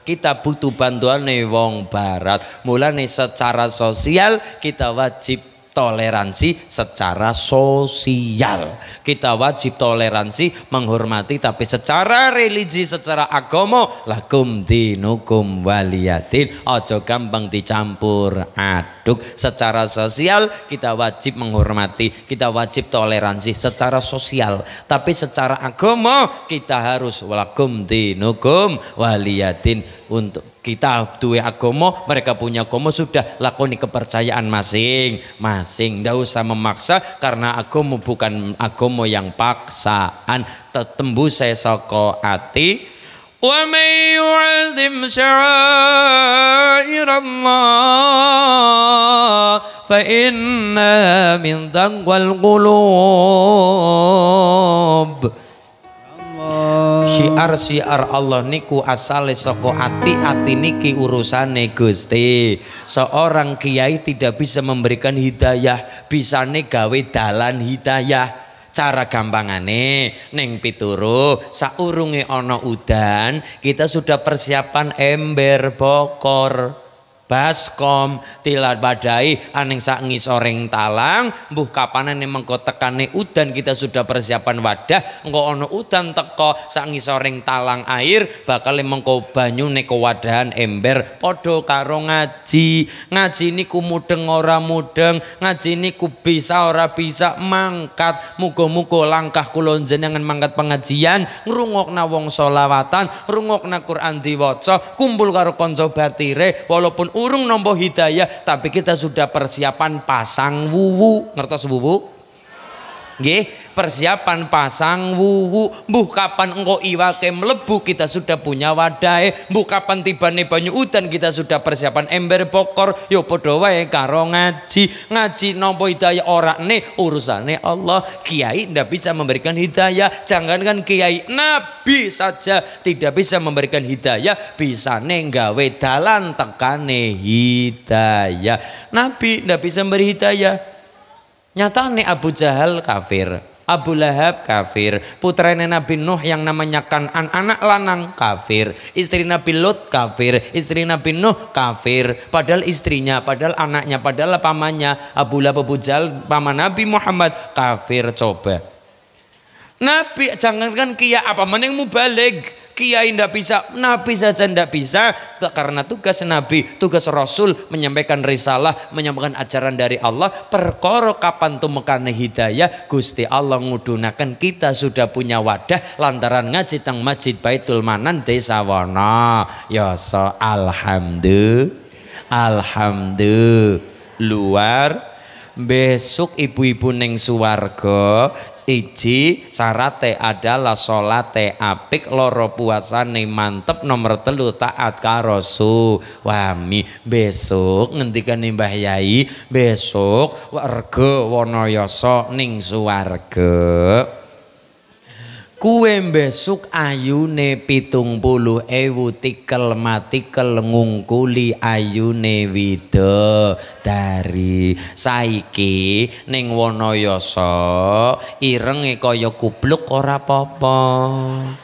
Kita butuh bantuan nih wong barat. Mulane secara sosial kita wajib toleransi secara sosial. Kita wajib toleransi, menghormati tapi secara religi, secara agama lakum dinukum waliyatin. Ojo gampang dicampur aduk. Secara sosial kita wajib menghormati, kita wajib toleransi secara sosial. Tapi secara agama kita harus lakum dinukum waliyatin untuk kita duwe agomo mereka punya agomo sudah lakoni kepercayaan masing-masing. Tidak usah memaksa karena agomo bukan agomo yang paksaan. Tertembus saya soko ati. Wa may yu'adzim syara'ir Allah fa inna min dangwal qulub. Syiar-syiar Allah niku asale saka ati-ati niki urusane Gusti. Seorang kiai tidak bisa memberikan hidayah, bisane gawe dalan hidayah. Cara gampangane neng pituru saurunge ana udan, kita sudah persiapan ember bokor baskom tilat badai aning sak ngisoreng talang. Mbuh kapanane mengko tekane udan kita sudah persiapan wadah. Engko ono udan teko sak ngisoreng talang air bakal mengko banyu neko wadahan ember. Padha karo ngaji. Ngaji niku mudeng ora mudeng ngaji niku bisa ora bisa mangkat. Muga-muga langkah kula jenengan mangkat pengajian ngrungokna wong solawatan ngrungokna Quran diwaca kumpul karo kanca batire. Walaupun urung nombo hidayah tapi kita sudah persiapan pasang wuwu. Ngertos wuwu? Nggih, persiapan pasang wuwu mbuh kapan engkau iwake melebu kita sudah punya wadai mbuh kapan tibane banyu udan kita sudah persiapan ember pokor yo podo wae karo ngaji. Ngaji nopo hidayah ora ne urusane Allah. Kiai ndak bisa memberikan hidayah. Jangankan kiai nabi saja tidak bisa memberikan hidayah. Bisa gawe dalan tekane hidayah. Nabi ndak bisa memberi hidayah. Nyatane Abu Jahal kafir Abu Lahab kafir, putranya Nabi Nuh yang namanya Kanan anak lanang kafir, istri Nabi Lut kafir, istri Nabi Nuh kafir, padahal istrinya, padahal anaknya, padahal pamannya Abu Lahab Abu Jal, paman Nabi Muhammad kafir coba. Nabi jangankan kia apa mana yang balik kiai tidak bisa, nabi saja tidak bisa karena tugas nabi, tugas rasul menyampaikan risalah, menyampaikan ajaran dari Allah. Perkara kapan tuh mekane hidayah, Gusti Allah ngudunakan kita sudah punya wadah lantaran ngaji tang Masjid Baitul Manan Desa Wana. Ya so alhamdulillah. Alhamdulillah. Luar besok ibu-ibu neng suwargo Iji sarate adalah solate apik loro puasane mantep nomor telu taat karo wami besok ngendikan Mbah Yai besok warga Wonoyoso ning suwarga Kue besuk ayune pitung puluh ewu tikel matikel ngungkuli ayune wido dari saiki ning Wonoyoso irenge kaya kupluk ora apa-apa.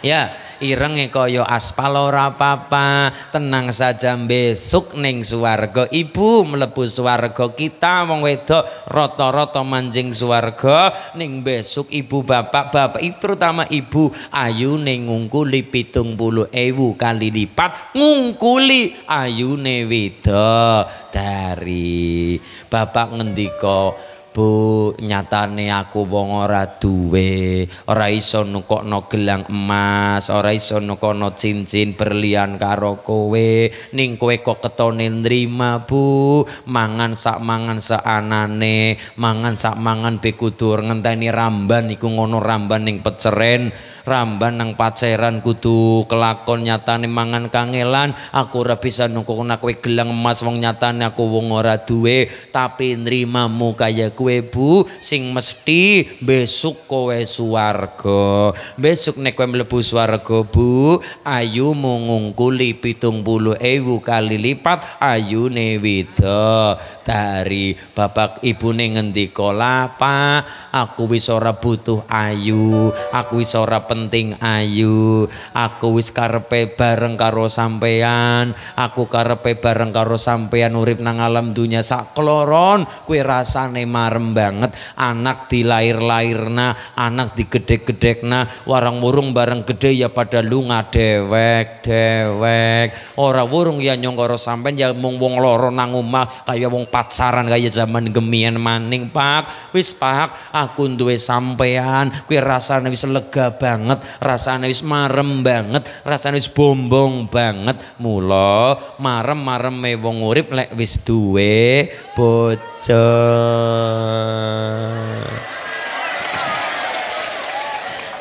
Ya irenge kaya aspal ora apa-apa. Tenang saja besok ning swarga. Ibu mlebu swarga kita wong wedok rata-rata manjing swarga. Ning besok ibu bapak bapak terutama ibu ayu ning ngungkuli pitung puluh ewu kali lipat. Ngungkuli ayune wedok dari bapak ngendika Bu, nyatane aku wong ora duwe, ora iso nukokno gelang emas, ora iso nukokno cincin berlian karo kowe, ning kowe kok ketone nrima, Bu. Mangan sak mangan seanane, mangan sak mangan be kudu ngenteni ramban iku ngono ramban ning peceren ramban nang paceran kudu kelakon nyatane mangan kangelan. Aku ora bisa nungkukna kowe gelang emas wong nyatane aku wong ora duwe. Tapi nrimamu kaya kue Bu sing mesti besok kowe suwarga besok nek kowe mlebu swarga Bu ayu ngungkuli pitung puluh ewu kali lipat ayu wida. Dari bapak ibu ngendika lapa aku wis ora butuh ayu aku wis ora penting ayu. Aku wis karepe bareng karo sampean aku karepe bareng karo sampean urip nang alam dunia sak kloron. Kue rasane marem banget. Anak dilair-lairna anak digedek-gedekna warang wurung bareng gede ya pada lunga dewek dewek ora wurung ya nyongkoro sampean ya mung wong loro nang omah kaya wong pacaran kaya zaman gemien maning pak. Wis pak aku duwe sampean kue rasane wis lega banget banget, rasane wis marem banget, rasane wis bombong banget. Mula marem-mareme wong urip lek wis duwe bojo.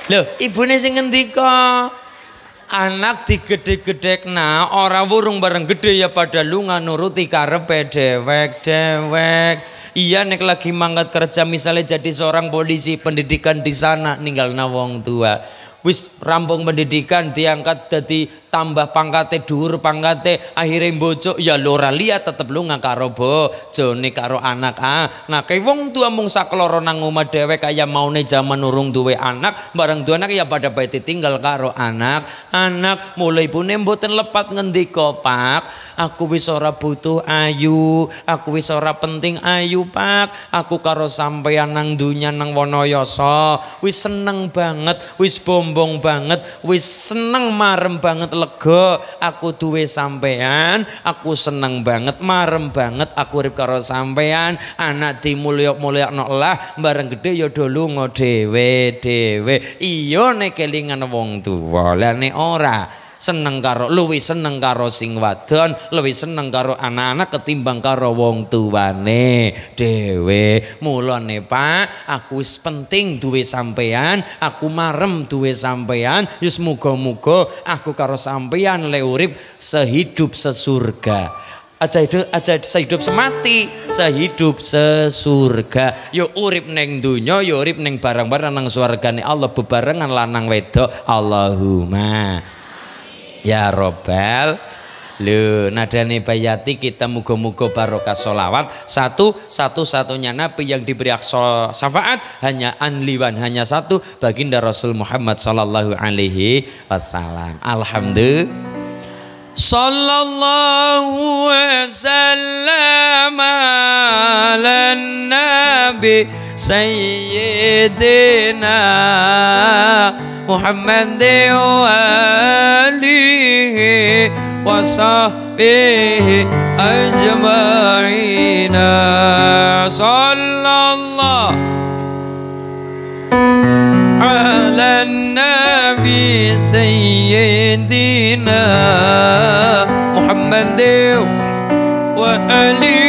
Loh, ibune sing ngendika anak digede-gedekna ora wurung bareng gede ya pada lunga nuruti karepe dewek-dewek. Iya nek lagi mangkat kerja misalnya jadi seorang polisi pendidikan di sana ninggal nawong tua. Wis rampung pendidikan diangkat jadi tambah pangkate dhuwur pangkate akhirnya bocok ya lora liat tetep lu nggak karo bojo nih karo anak ah. Kayak wong tua mung sakloro nang omah dhewe kaya maune zaman urung duwe anak bareng dua anak ya pada bayi tinggal karo anak. Anak mulai pun mboten lepat ngendika Pak. Aku wis ora butuh ayu aku wis ora penting ayu Pak. Aku karo sampeyan nang dunya nang Wonoyoso wis seneng banget wis bombong banget wis seneng marem banget lega aku duwe sampean aku seneng banget marem banget aku urip karo sampean. Anak dimulya-mulyakno lah bareng gede ya do lunga dhewe dhewe iya nek kelingan wong tuwa lah nek ora seneng karo luwih seneng karo sing wadon luwih seneng karo anak-anak ketimbang karo wong tuwane dhewe mulane Pak aku penting duwe sampean aku marem duwe sampean yus muga-muga aku karo sampean le urip sehidup sesurga. Aja hidup aja sehidup semati sehidup sesurga. Yo urip neng dunya yo urip neng barang-barang nang swargane Allah bebarengan lanang wedok. Allahumma ya robbal Lu nadani bayati kita mugo-mugo barokah solawat satu satu satunya nabi yang diberi syafaat hanya anliwan hanya satu baginda Rasul Muhammad sallallahu alaihi wasallam. Alhamdulillah. Sallallahu wasallam ala nabi sayyidina محمد وآله وصحبه أجمعين. صلى الله على النبي سيدنا محمد وآله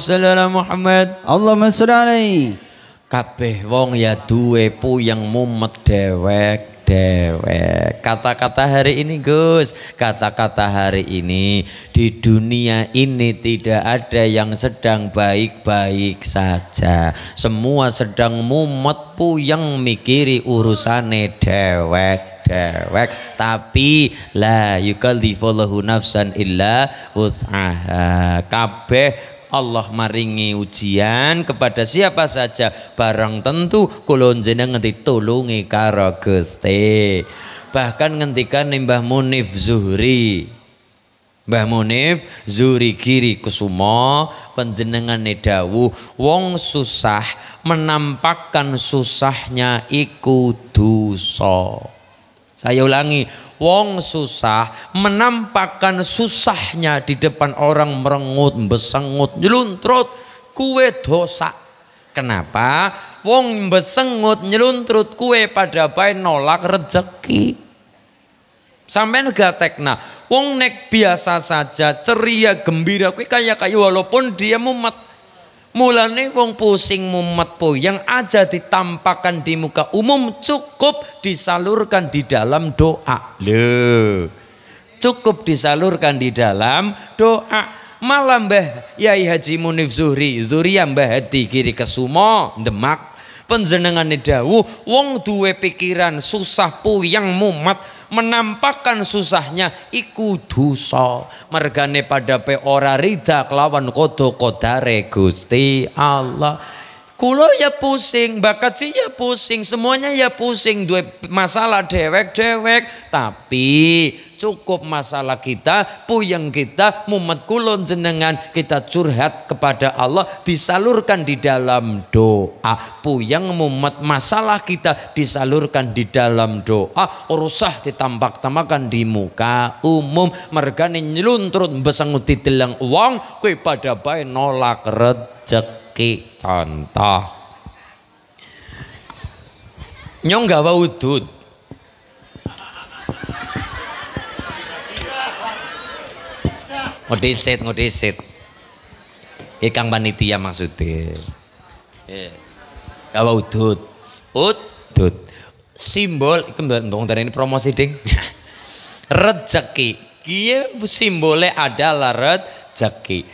shalli Muhammad. Allahumma shalli alaihi. Kabeh wong ya duwe puyeng mumet dewek dewek. Kata-kata hari ini Gus, kata-kata hari ini di dunia ini tidak ada yang sedang baik-baik saja. Semua sedang mumet puyeng mikiri urusane dewek dewek tapi la yukallifullahu nafsan illa us'aha kabeh Allah maringi ujian kepada siapa saja. Barang tentu kulon jenengan ditulungi karo Gusti. Bahkan ngendikan Mbah Munif Zuhri. Mbah Munif Zuri Giri Kusumo panjenengane dawuh wong susah menampakkan susahnya iku dosa. Saya ulangi, wong susah menampakkan susahnya di depan orang merengut, besengut, nyeluntrut, kue dosa. Kenapa? Wong besengut, nyeluntrut, kue pada bae nolak rezeki. Sampai gatekna, wong nek biasa saja, ceria, gembira, kue kayak kayu walaupun dia mumet. Mulane wong pusing mumet yang aja ditampakkan di muka umum cukup disalurkan di dalam doa. Loh. Cukup disalurkan di dalam doa. Malam Mbah Yai Haji Munif Zuhri, Zuhri Mbah Hadi kiri ke Sumo, Demak. Penjenengane dawuh wong duwe pikiran susah puyang mumet menampakkan susahnya iku dosa mergane pada pe ora rida kelawan kodo kodare Gusti Allah Kulo ya pusing, bakat sih ya pusing, semuanya ya pusing, dua masalah dewek-dewek. Tapi cukup masalah kita puyeng kita mumet kulon jenengan kita curhat kepada Allah disalurkan di dalam doa. Puyeng mumet masalah kita disalurkan di dalam doa. Urusah ditampak-tamakan di muka umum. Mergane nyeluntrut besengut di delang uang kue pada bae nolak rezeki contoh. Nyong gawa udut ngodesit ngodesit ikang panitia maksudnya yeah. gawa udut. Udut. Simbol iku mbok dari ini promosi ding. Rezeki kia simbolnya adalah rezeki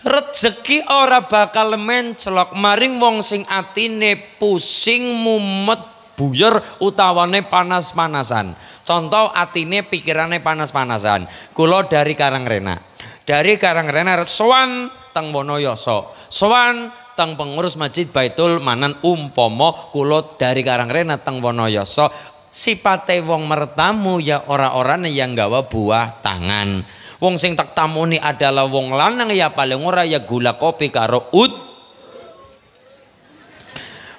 rezeki ora bakal mencelok maring wong sing atine pusing mumet buyer utawane panas-panasan. Contoh atine pikirannya panas-panasan. Kulo dari Karangrena dari Karangrena sowan teng Wonoyoso sowan teng pengurus masjid Baitul Manan umpomo kulo dari Karangrena teng Wonoyoso sipate wong mertamu ya orang-orang yang gawa buah tangan. Wong sing tak tamuni adalah wong lanang ya paling ora ya gula kopi karo ud.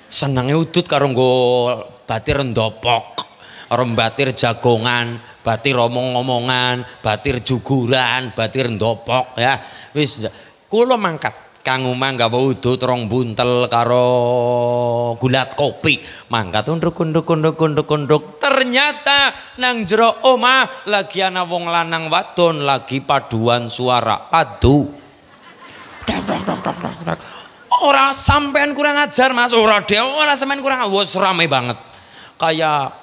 Senenge udut karo nggo batir ndopok karo jagongan batir omong-omongan batir juguran batir ndopok ya wis kula mangkat Kang Umang gawe udut rong buntel karo gulat kopi. Mangkat unduk unduk unduk unduk unduk. Ternyata nang jero omah lagi ana wong lanang wadon lagi paduan suara padu. Dak dak dak dak dak dak. Ora sampean kurang ajar Mas, ora dhewe ora sampean kurang wis rame banget. Kayak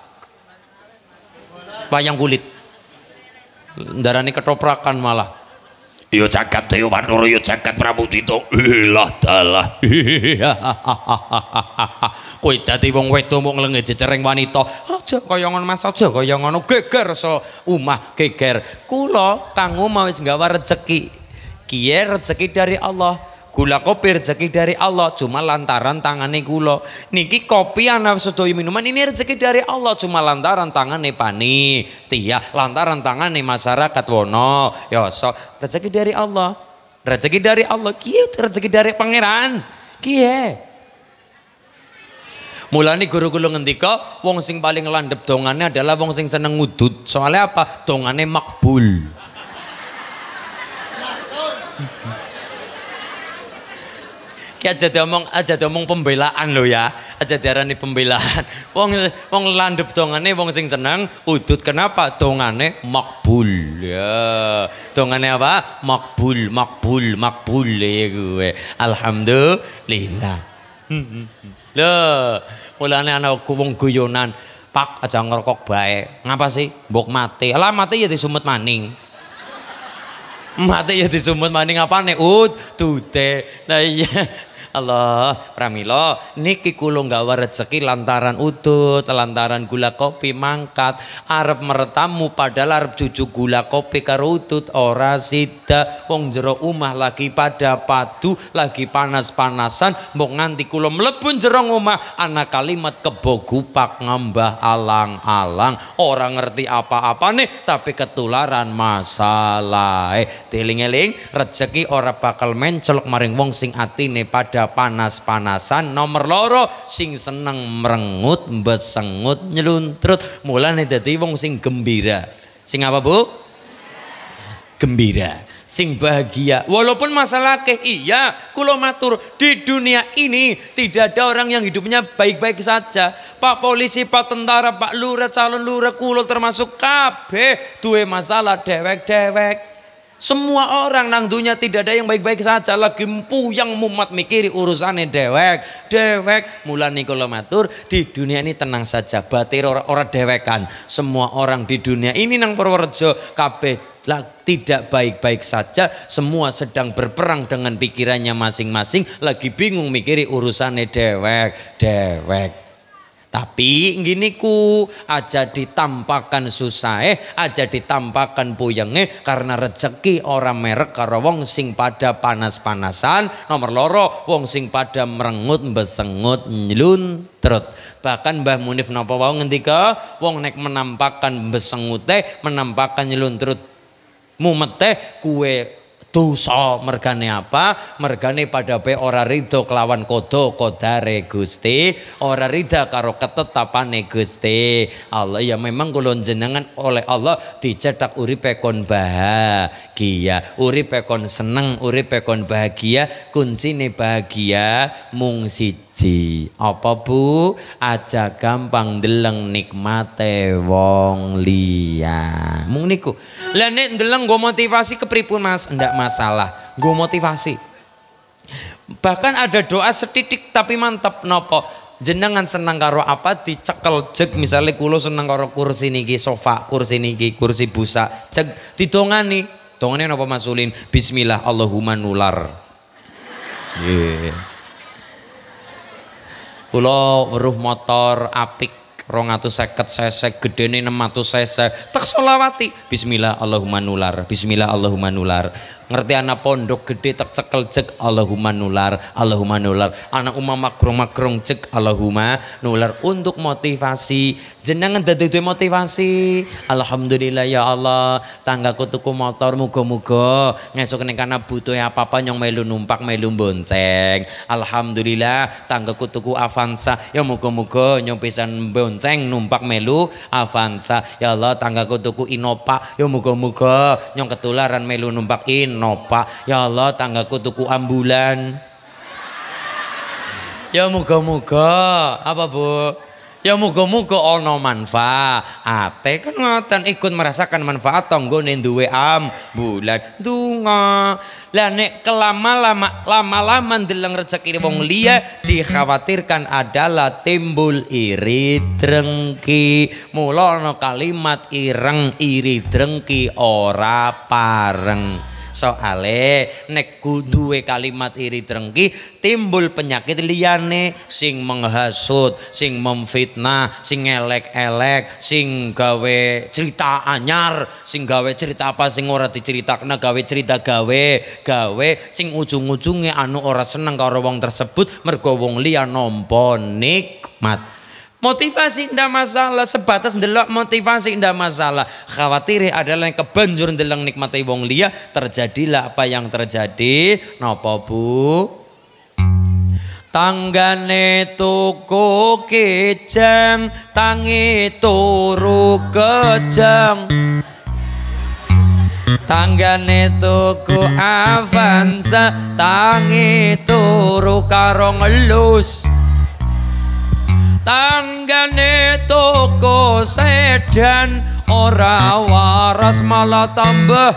wayang kulit. Darani ketoprakan malah. Yo jagat Dewa Batara yo jagat Prabu Dito. Ilah dalah. Kowe dadi wong wedok mung lenge jecereng wanita. Aja kaya ngono Mas, aja kaya ngono. Geger so umah geger. Kula kanggo mau wis nggawa rejeki. Kiye rejeki dari Allah. Gula kopi rezeki dari Allah cuma lantaran tangane kula. Niki kopi ana sedaya minuman ini rezeki dari Allah cuma lantaran tangane pani. Tia lantaran tangane masyarakat wono. Ya so rezeki dari Allah. Rezeki dari Allah. Kiye rezeki dari pangeran. Kiye. Mulane guru-guru ngendika wong sing paling landep dongane adalah wong sing seneng ngudut. Soalnya apa? Dongane makbul. Ki aja diomong aja diomong pembelaan lo ya. Aja diarani pembelaan. Wong wong landep dongane wong sing seneng udut kenapa? Dongane makbul. Ya. Dongane apa? Makbul, makbul, makbul ya gue. Alhamdulillah. Loh, mulane ana wong guyonan, Pak aja ngerokok bae. Ngapa sih? Mbok mati. Lah mati ya disumut maning. Mati ya disumut maning apa nih? Ud, tute. Nah iya. Allah pramilo niki kula nggawa rezeki lantaran udut lantaran gula kopi mangkat. Arep mertamu padahal arep cucu gula kopi karo udut ora sida. Wong jero omah lagi pada padu lagi panas-panasan mbok nganti kula mlebu jero omah. Ana kalimat kebo gupak ngambah alang-alang. Ora ngerti apa-apa nih tapi ketularan masalah. Eh teling-eling rezeki ora bakal mencolok maring wong sing atine pada panas-panasan nomor loro sing seneng merengut besengut nyeluntrut. Mulane dadi wong sing gembira. Sing apa Bu? Gembira. Sing bahagia. Walaupun masalah ke iya kulo matur di dunia ini tidak ada orang yang hidupnya baik-baik saja. Pak polisi Pak tentara Pak lurah calon lurah kulo termasuk kabeh duwe masalah dewek-dewek semua orang nang dunia tidak ada yang baik-baik saja lagi yang mumat mikiri urusannya dewek dewek mulai kalau matur di dunia ini tenang saja batir orang-orang dewekan semua orang di dunia ini nang Purworejo kabeh lah tidak baik-baik saja semua sedang berperang dengan pikirannya masing-masing lagi bingung mikiri urusannya dewek dewek Tapi gini ku aja ditampakan susah eh, aja ditampakan puyenge karena rezeki orang merek karo wong sing pada panas-panasan. Nomor loro wong sing pada merengut besengut nyluntret bahkan Mbah Munif napa wau ngendika wong nek menampakkan besengut teh menampakkan nyluntret mumet teh kue dosa mergane apa? Mergane pada pe ora rido kelawan kodo kodare Gusti. Ora rida karo ketetapane Gusti. Allah ya memang kula jenengan oleh Allah dicetak uripe kon bahagia. Uripe kon seneng uripe kon bahagia. Kuncine bahagia mung siji apa Bu? Aja gampang deleng nikmate wong liya. Mung niku. Lah nek ndeleng nggo motivasi kepripun Mas? Ndak masalah. Nggo motivasi. Bahkan ada doa setitik tapi mantap nopo? Jenengan senang karo apa? Dicekel jek. Misalnya kulo senang karo kursi niki sofa kursi niki kursi busa cek didongani. Dongane napa masulin bismillah Allahumma nular. Yeah. Kulo weruh motor apik 250 cc gedene 600 cc tak solawati bismillah Allahumma nular bismillah Allahumma nular ngerti anak pondok gede tak cekel cek Allahumma nular Allahumma nular. Anak umam makrong makrong cek Allahumma nular. Untuk motivasi jenengan dadi duwe motivasi. Alhamdulillah ya Allah. Tanggaku tuku motor muga-muga ngesuk ning kana butuh apa-apa nyong melu numpak melu bonceng. Alhamdulillah tanggaku tuku Avanza. Ya muga-muga nyong pisan bonceng numpak melu Avanza. Ya Allah tanggaku tuku Innova ya muga-muga nyong ketularan melu numpak Innova ya Allah tanggaku tuku ambulan ya muga-muga apa Bu Ya muga-muga ana manfaat. Ate kan ngoten ikut merasakan manfaat tanggone duwe am bulan dunga. Lah nek kelama-lama lama-lama ndeleng rezeki wong liya dikhawatirkan adalah timbul iri drengki. Mula ana kalimat ireng iri drengki ora pareng. Soale nek duwe kalimat iri drengki timbul penyakit liyane sing menghasut sing memfitnah sing elek-elek sing gawe cerita anyar sing gawe cerita apa sing ora diceritakna gawe cerita gawe gawe sing ujung-ujunge anu ora seneng karo wong tersebut mergo wong liya nampa nikmat Motivasi ndak masalah, sebatas ndelok motivasi ndak masalah. Khawatir adalah yang kebanjur ndeleng nikmati wong liya, terjadilah apa yang terjadi. Napa Bu? Tanggane tuku kejang, tangi turu kejang. Tanggane tuku Avanza, tangi turu karo ngelus. Tanggane toko sedan ora waras malah tambah.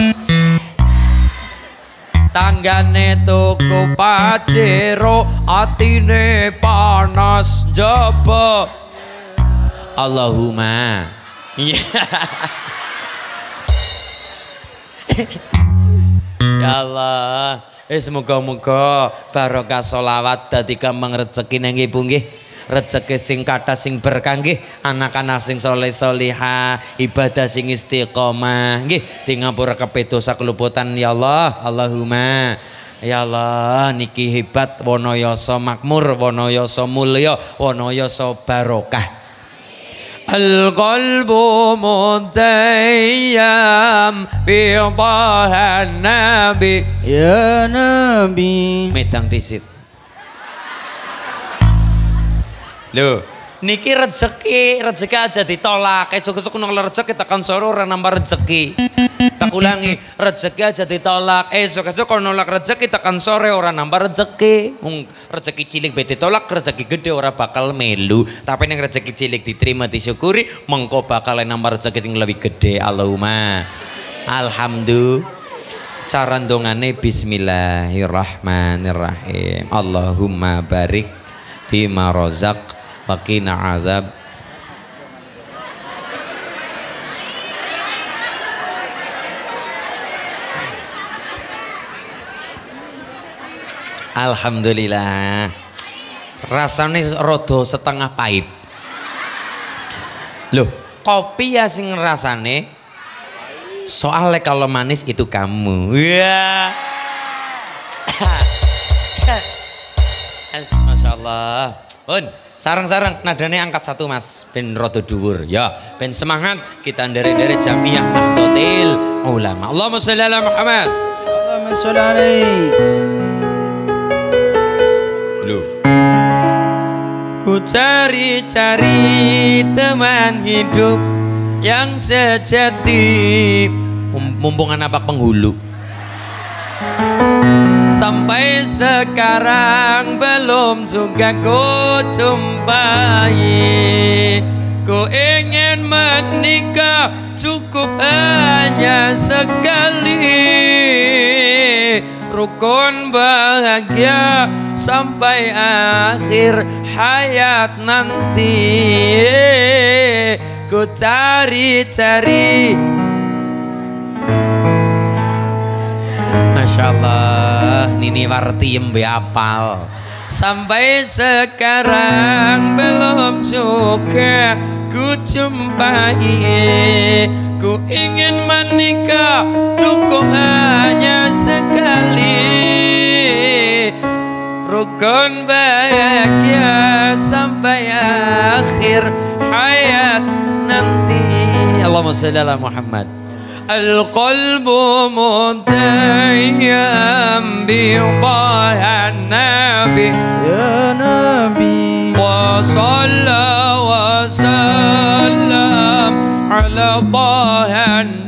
Tanggane toko pajero atine panas jaba. Allahumma. Ya Allah. Eh semoga-moga barokah solawat dadi kambang rezeki nang ibu rezeki sing kata sing berkah nggih anak-anak sing soleh soliha ibadah sing istiqomah nggih di ngapura kepedosa keluputan ya Allah Allahumma Ya Allah niki hebat Wonoyoso makmur Wonoyoso mulya Wonoyoso barokah القلب متيم في طه النبي Ya Nabi medang disit Lho, niki rezeki, rezeki aja ditolak. Esuk-esuk nang rezeki tekan sore ora nambah rezeki. Tak ulangi, rezeki aja ditolak. Esuk-esuk kalau nolak rezeki tekan sore ora nambah rezeki. Rezeki cilik be ditolak, rezeki gede ora bakal melu. Tapi ning rezeki cilik diterima disyukuri, mengko bakal nambah rezeki sing lebih gede. Allahumma. Alhamdulillah. Cara ndongane bismillahirrahmanirrahim. Allahumma barik fima rozak Wakina azab Alhamdulillah rasanya rodo setengah pahit Loh, kopi ya sing rasane. Soalnya kalau manis itu kamu. Ya. Masya Allah. Un, sarang-sarang nadane angkat satu mas. Ben rodo dhuwur. Ya, ben semangat kita ndere-ndere jamiah Nahdlatul Ulama. Allahumma sholli ala Muhammad. Allahumma sholli alaihi. Loh. Ku cari-cari teman hidup yang sejati Mum- Mumpung anak pak penghulu Sampai sekarang belum juga ku jumpai Ku ingin menikah cukup hanya sekali. Rukun bahagia sampai akhir hayat nanti. Ku cari-cari. Masya Allah Nini Warti Mbe apal Sampai sekarang belum juga ku jumpai. Ku ingin menikah cukup hanya sekali. Rukun bahagia sampai akhir hayat nanti. Allahumma salli ala Muhammad القلب متيم بطه النبي Ya Nabi. وصلى وسلم على طه النبي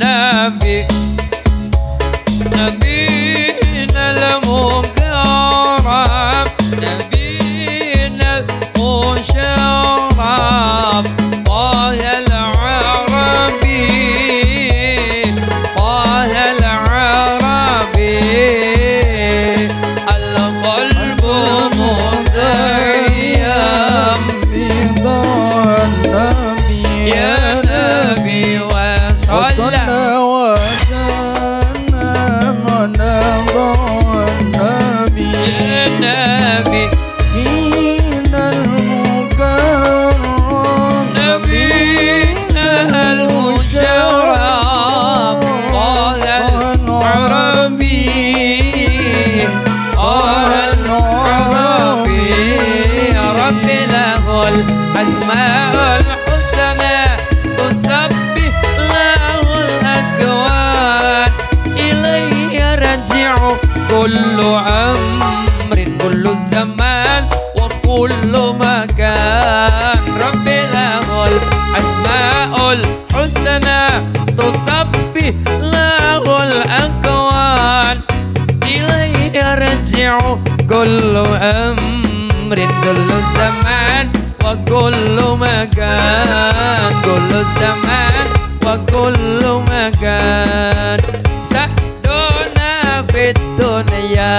يرجع كل أمر كل زمان وكل مكان. كل زمان وكل مكان. سعدنا في الدنيا.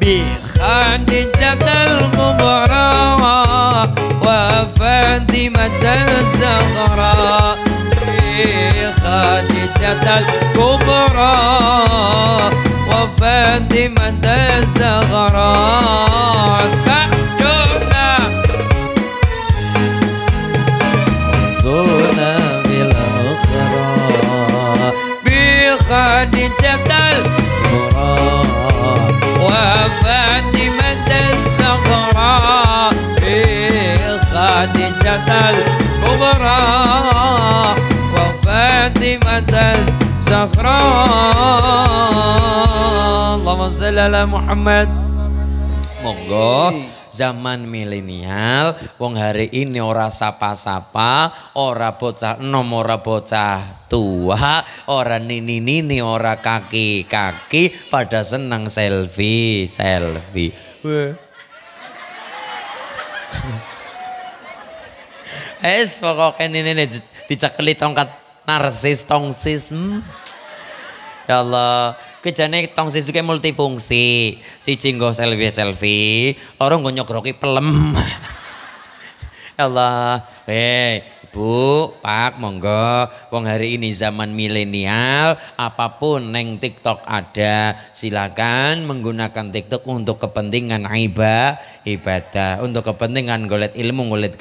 بخادجة الكبرى وفاطمة الزهراء بخادجة الكبرى وفاطمة الزهراء سعدنا زونا بالأخرى بخادجة الكبرى وفاطمة الزهراء بخادجة الكبرى زهراء اللهم صل على Muhammad. Monggo. Zaman milenial wong hari ini ora sapa-sapa ora bocah enom ora bocah tua ora nini nini ora kaki kaki pada seneng selfie selfie. Es pokoknya ini dicakeli tongkat narsis tongsis. Hmm. Ya Allah, kejane tongsis juga multifungsi. Si cinggo selfie selfie, orang gue nyogroki pelem. ya Allah, eh Bu, Pak, monggo. Wong hari ini zaman milenial, apa pun neng TikTok ada, silakan menggunakan TikTok untuk kepentingan ibadah, ibadah, untuk kepentingan golet ilmu, golet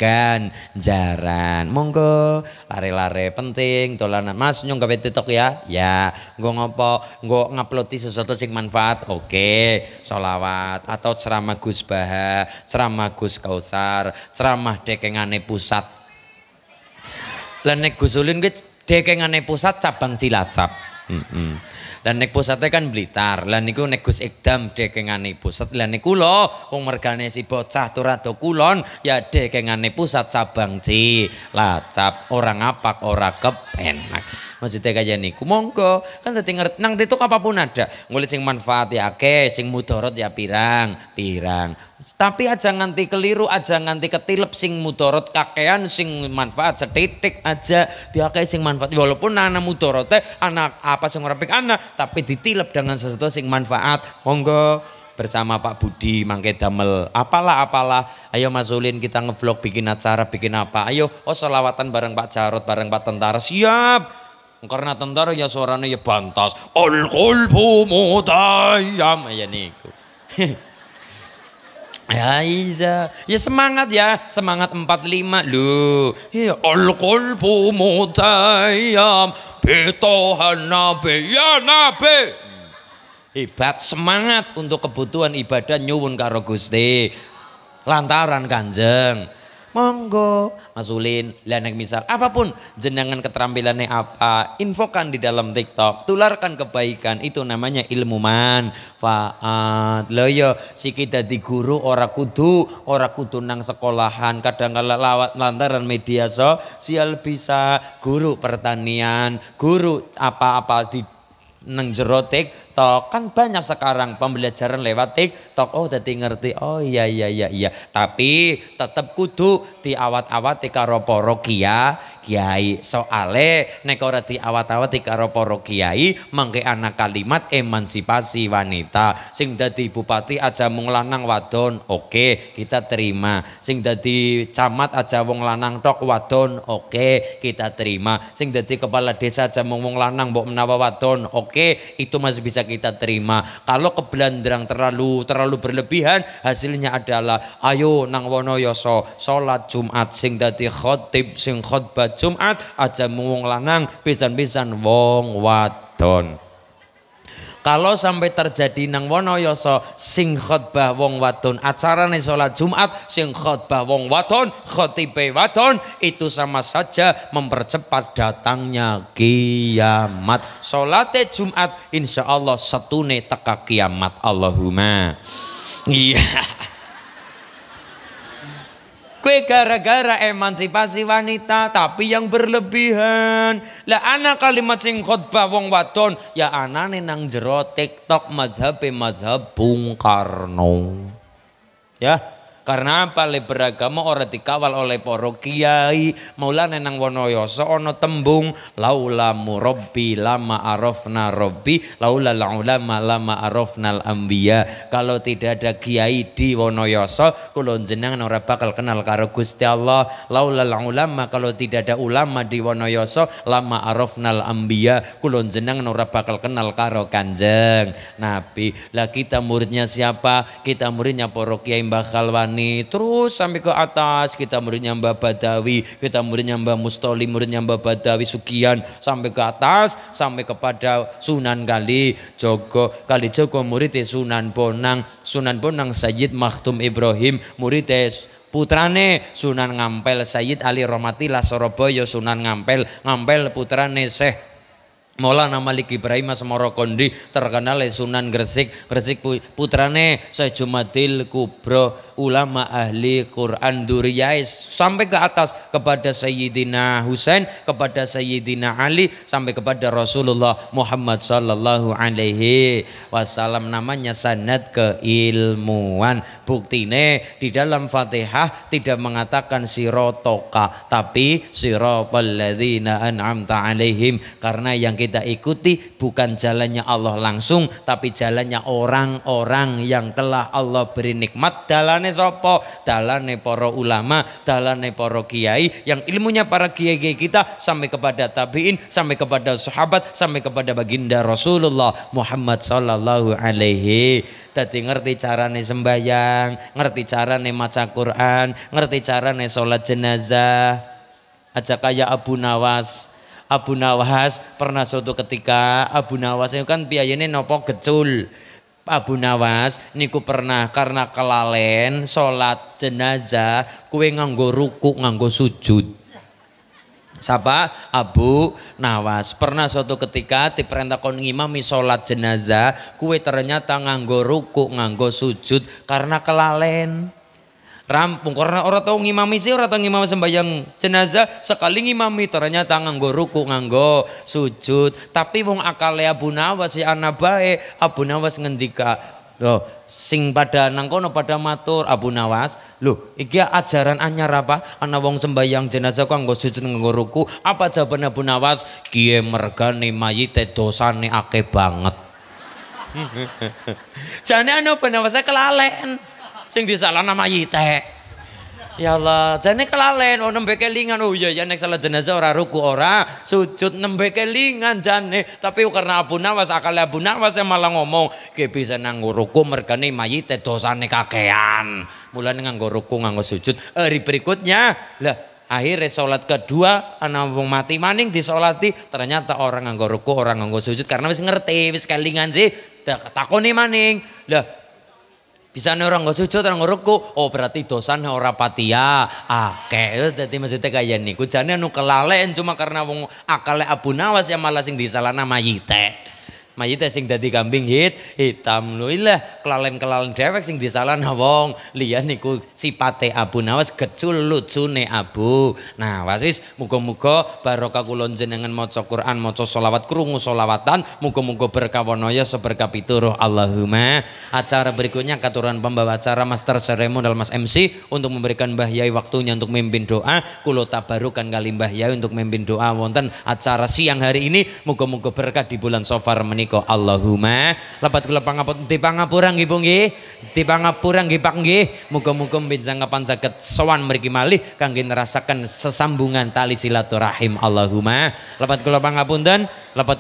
jaran. Monggo, lare-lare penting, dolanan. Mas nyong gawe TikTok ya? Ya. Nggo ngopo? Nggo nguploadi sesuatu sing manfaat. Oke, solawat atau ceramah Gus Baha, ceramah Gus Kausar, ceramah dekengane pusat lah Gusulin ki dekengane pusat cabang Cilacap. Heeh. Mm Lah nek kan Blitar. Lah niku nek Gus Ikdam dekengane pusat. Lah niku lho wong mergane si bocah turado kulon ya dekengane pusat cabang Cilacap. Orang apak ora kepenak. Maksudnya kayak niku monggo kan dadi ngerti nang tituk apa pun ada. Ngulit sing manfaat ya akeh, sing mudorot ya pirang, pirang. Tapi aja nganti keliru, aja nganti ketilep sing mudorot kakean sing manfaat setitik aja. Diakai sing manfaat. Walaupun anak mudorote anak apa sing ora anak, tapi ditilep dengan sesuatu sing manfaat. Monggo bersama Pak Budi mangke damel. Apalah apalah. Ayo Mas Ulin kita ngevlog bikin acara bikin apa. Ayo oh selawatan bareng Pak Jarot bareng Pak Tentara. Siap! Karena tentara ya suaranya ya bantas. Al qalbu mutayam. Ya niku Ya iya, ya semangat ya, semangat 45 lu. Ya al qalbu mutayyam bitohan nabi ya nabi. Hebat semangat untuk kebutuhan ibadah nyuwun karo Gusti. Lantaran Kanjeng Monggo, Mas Ulin, lanek misal apa pun jenengan keterampilannya apa, infokan di dalam TikTok, tularkan kebaikan itu namanya ilmu manfaat. Lo yo si kita di guru ora kudu, ora kudu nang sekolahan, kadang kala lawat lantaran media sosial bisa. Guru pertanian, guru apa-apa di neng jero TikTok kan banyak sekarang pembelajaran lewat TikTok oh tadi ngerti. Oh iya iya iya iya. Tapi tetap kudu diawat-awat karo para kiai. Soale nek ora diawat-awat karo para kiai mangke anak kalimat emansipasi wanita. Sing dadi bupati aja mung lanang wadon oke kita terima. Sing dadi camat aja wong lanang tok wadon oke kita terima. Sing dadi kepala desa aja mung wong lanang mbok menawa wadon oke itu masih bisa kita terima. Kalau kebelandrang terlalu terlalu berlebihan hasilnya adalah ayo nang Wonoyoso salat Jumat. Sing dadi khotib sing khotbah Jumat aja wong lanang pisan-pisan wong wadon. Kalau sampai terjadi nang Wonoyoso sing khotbah wong wadon acarane sholat Jumat sing khotbah wong wadon khotibe wadon itu sama saja mempercepat datangnya kiamat. Salate Jumat insya Allah setune teka kiamat Allahumma. Iya. Kue gara-gara emansipasi wanita tapi yang berlebihan. Lah anak kalimat sing khotbah wong wadon ya anane nang jero TikTok mazhab mazhab Bung Karno. Ya, karena apa? Le beragama orang dikawal oleh para kiai. Maulana nang Wonoyoso ono tembung laula murabbi lama arafna robbi laula ulama lama arafna anbiya. Kalau tidak ada kiai di Wonoyoso kula jenengan ora bakal kenal karo Gusti Allah. Laula ulama kalau tidak ada ulama di Wonoyoso lama arafna anbiya kula jenengan ora bakal kenal karo Kanjeng Nabi. Lah kita muridnya siapa? Kita muridnya para kiai Mbah Khalwan Rabbani terus sampai ke atas. Kita muridnya Mbah Badawi kita muridnya Mbah Mustoli muridnya Mbah Badawi Sukian. Sampai ke atas sampai kepada Sunan Kali Jogo Kali Jogo muridnya Sunan Bonang. Sunan Bonang Sayyid Makhtum Ibrahim muridnya putrane Sunan Ngampel Sayyid Ali Romatila Surabaya Sunan Ngampel. Ngampel putrane Syekh Maulana Malik Ibrahim Kondi terkenal Sunan Gresik Gresik putrane Syekh Jumadil Kubro ulama ahli Quran Duriyais sampai ke atas kepada Sayyidina Husain kepada Sayyidina Ali sampai kepada Rasulullah Muhammad sallallahu alaihi wasallam. Namanya sanad keilmuan. Buktine di dalam Fatihah tidak mengatakan sirotoka tapi siratal ladzina an'amta alaihim. Karena yang kita ikuti bukan jalannya Allah langsung tapi jalannya orang-orang yang telah Allah beri nikmat dalane sopo dalane para ulama dalane para kiai yang ilmunya para kiai kiai kita sampai kepada tabiin sampai kepada sahabat sampai kepada baginda Rasulullah Muhammad sallallahu alaihi Tadi ngerti carane sembahyang, ngerti carane maca Quran, ngerti carane sholat jenazah. Aja kayak Abu Nawas. Abu Nawas pernah suatu ketika Abu Nawas itu kan biayanya nopo gecul. Abu Nawas niku pernah karena kelalen sholat jenazah kue nganggo ruku nganggo sujud. Sapa Abu Nawas pernah suatu ketika diperintah kon ngimami sholat jenazah kue ternyata nganggo ruku nganggo sujud karena kelalen rampung karena orang tahu ngimami sih orang tahu ngimami sembahyang jenazah sekali ngimami ternyata nganggo ruku nganggo sujud tapi wong akale Abu Nawas si anak baik Abu Nawas ngendika Loh, sing pada nangkono pada matur Abu Nawas, loh, iki ajaran anyar apa? Ana wong sembayang jenazah kok nggo sujud nggo ruku. Apa jawaban Abu Nawas? Kiye mergane mayite dosane akeh banget. Jane ana Abu Nawas kelalen. Sing disalahna mayite. Ya Allah, jane kelalen oh nembe kelingan. Oh iya ya nek salah jenazah ora ruku ora sujud nembe kelingan jane. Tapi karena Abu Nawas akal Abu Nawas yang malah ngomong ke bisa nanggo ruku mergane mayite dosane kakean. Mulane nganggo ruku nganggo sujud. Hari berikutnya lah akhirnya sholat kedua anak wong mati maning disolati ternyata orang nganggo ruku orang nganggo sujud karena wis ngerti wis kelingan sih takoni maning lah bisa orang nggak sujud, orang ruku. Oh berarti dosan ora patia. Akeh. Jadi maksudnya kayak nih. Kujane anu kelalen cuma karena wong akale Abu Nawas yang malah sing disalahna mayite. Mayite sing dadi kambing hit hitam lho. Ilah kelalen-kelalen dewek sing disalahna wong. Liyan niku sipate Abu Nawas gecul lucune Abu Nawas. Wis muga-muga barokah kula jenengan maca Quran maca selawat krungu selawatan. Muga-muga berkah wanaya seberkah pituruh. Allahumma. Acara berikutnya katuran pembawa acara Master Seremonial Mas MC untuk memberikan Mbah Yai waktunya untuk memimpin doa. Kula tabarukan kali Mbah Yai untuk memimpin doa wonten acara siang hari ini. Muga-muga berkah di bulan Safar menika menika. Allahumma. Lepat kula pangapun di pangapura nggih Bu nggih. Di pangapura nggih Pak nggih. Muga-muga panjangkapan saged sowan mriki malih kangge nerasaken sesambungan tali silaturahim. Allahumma. Lepat kula pangapunten lepat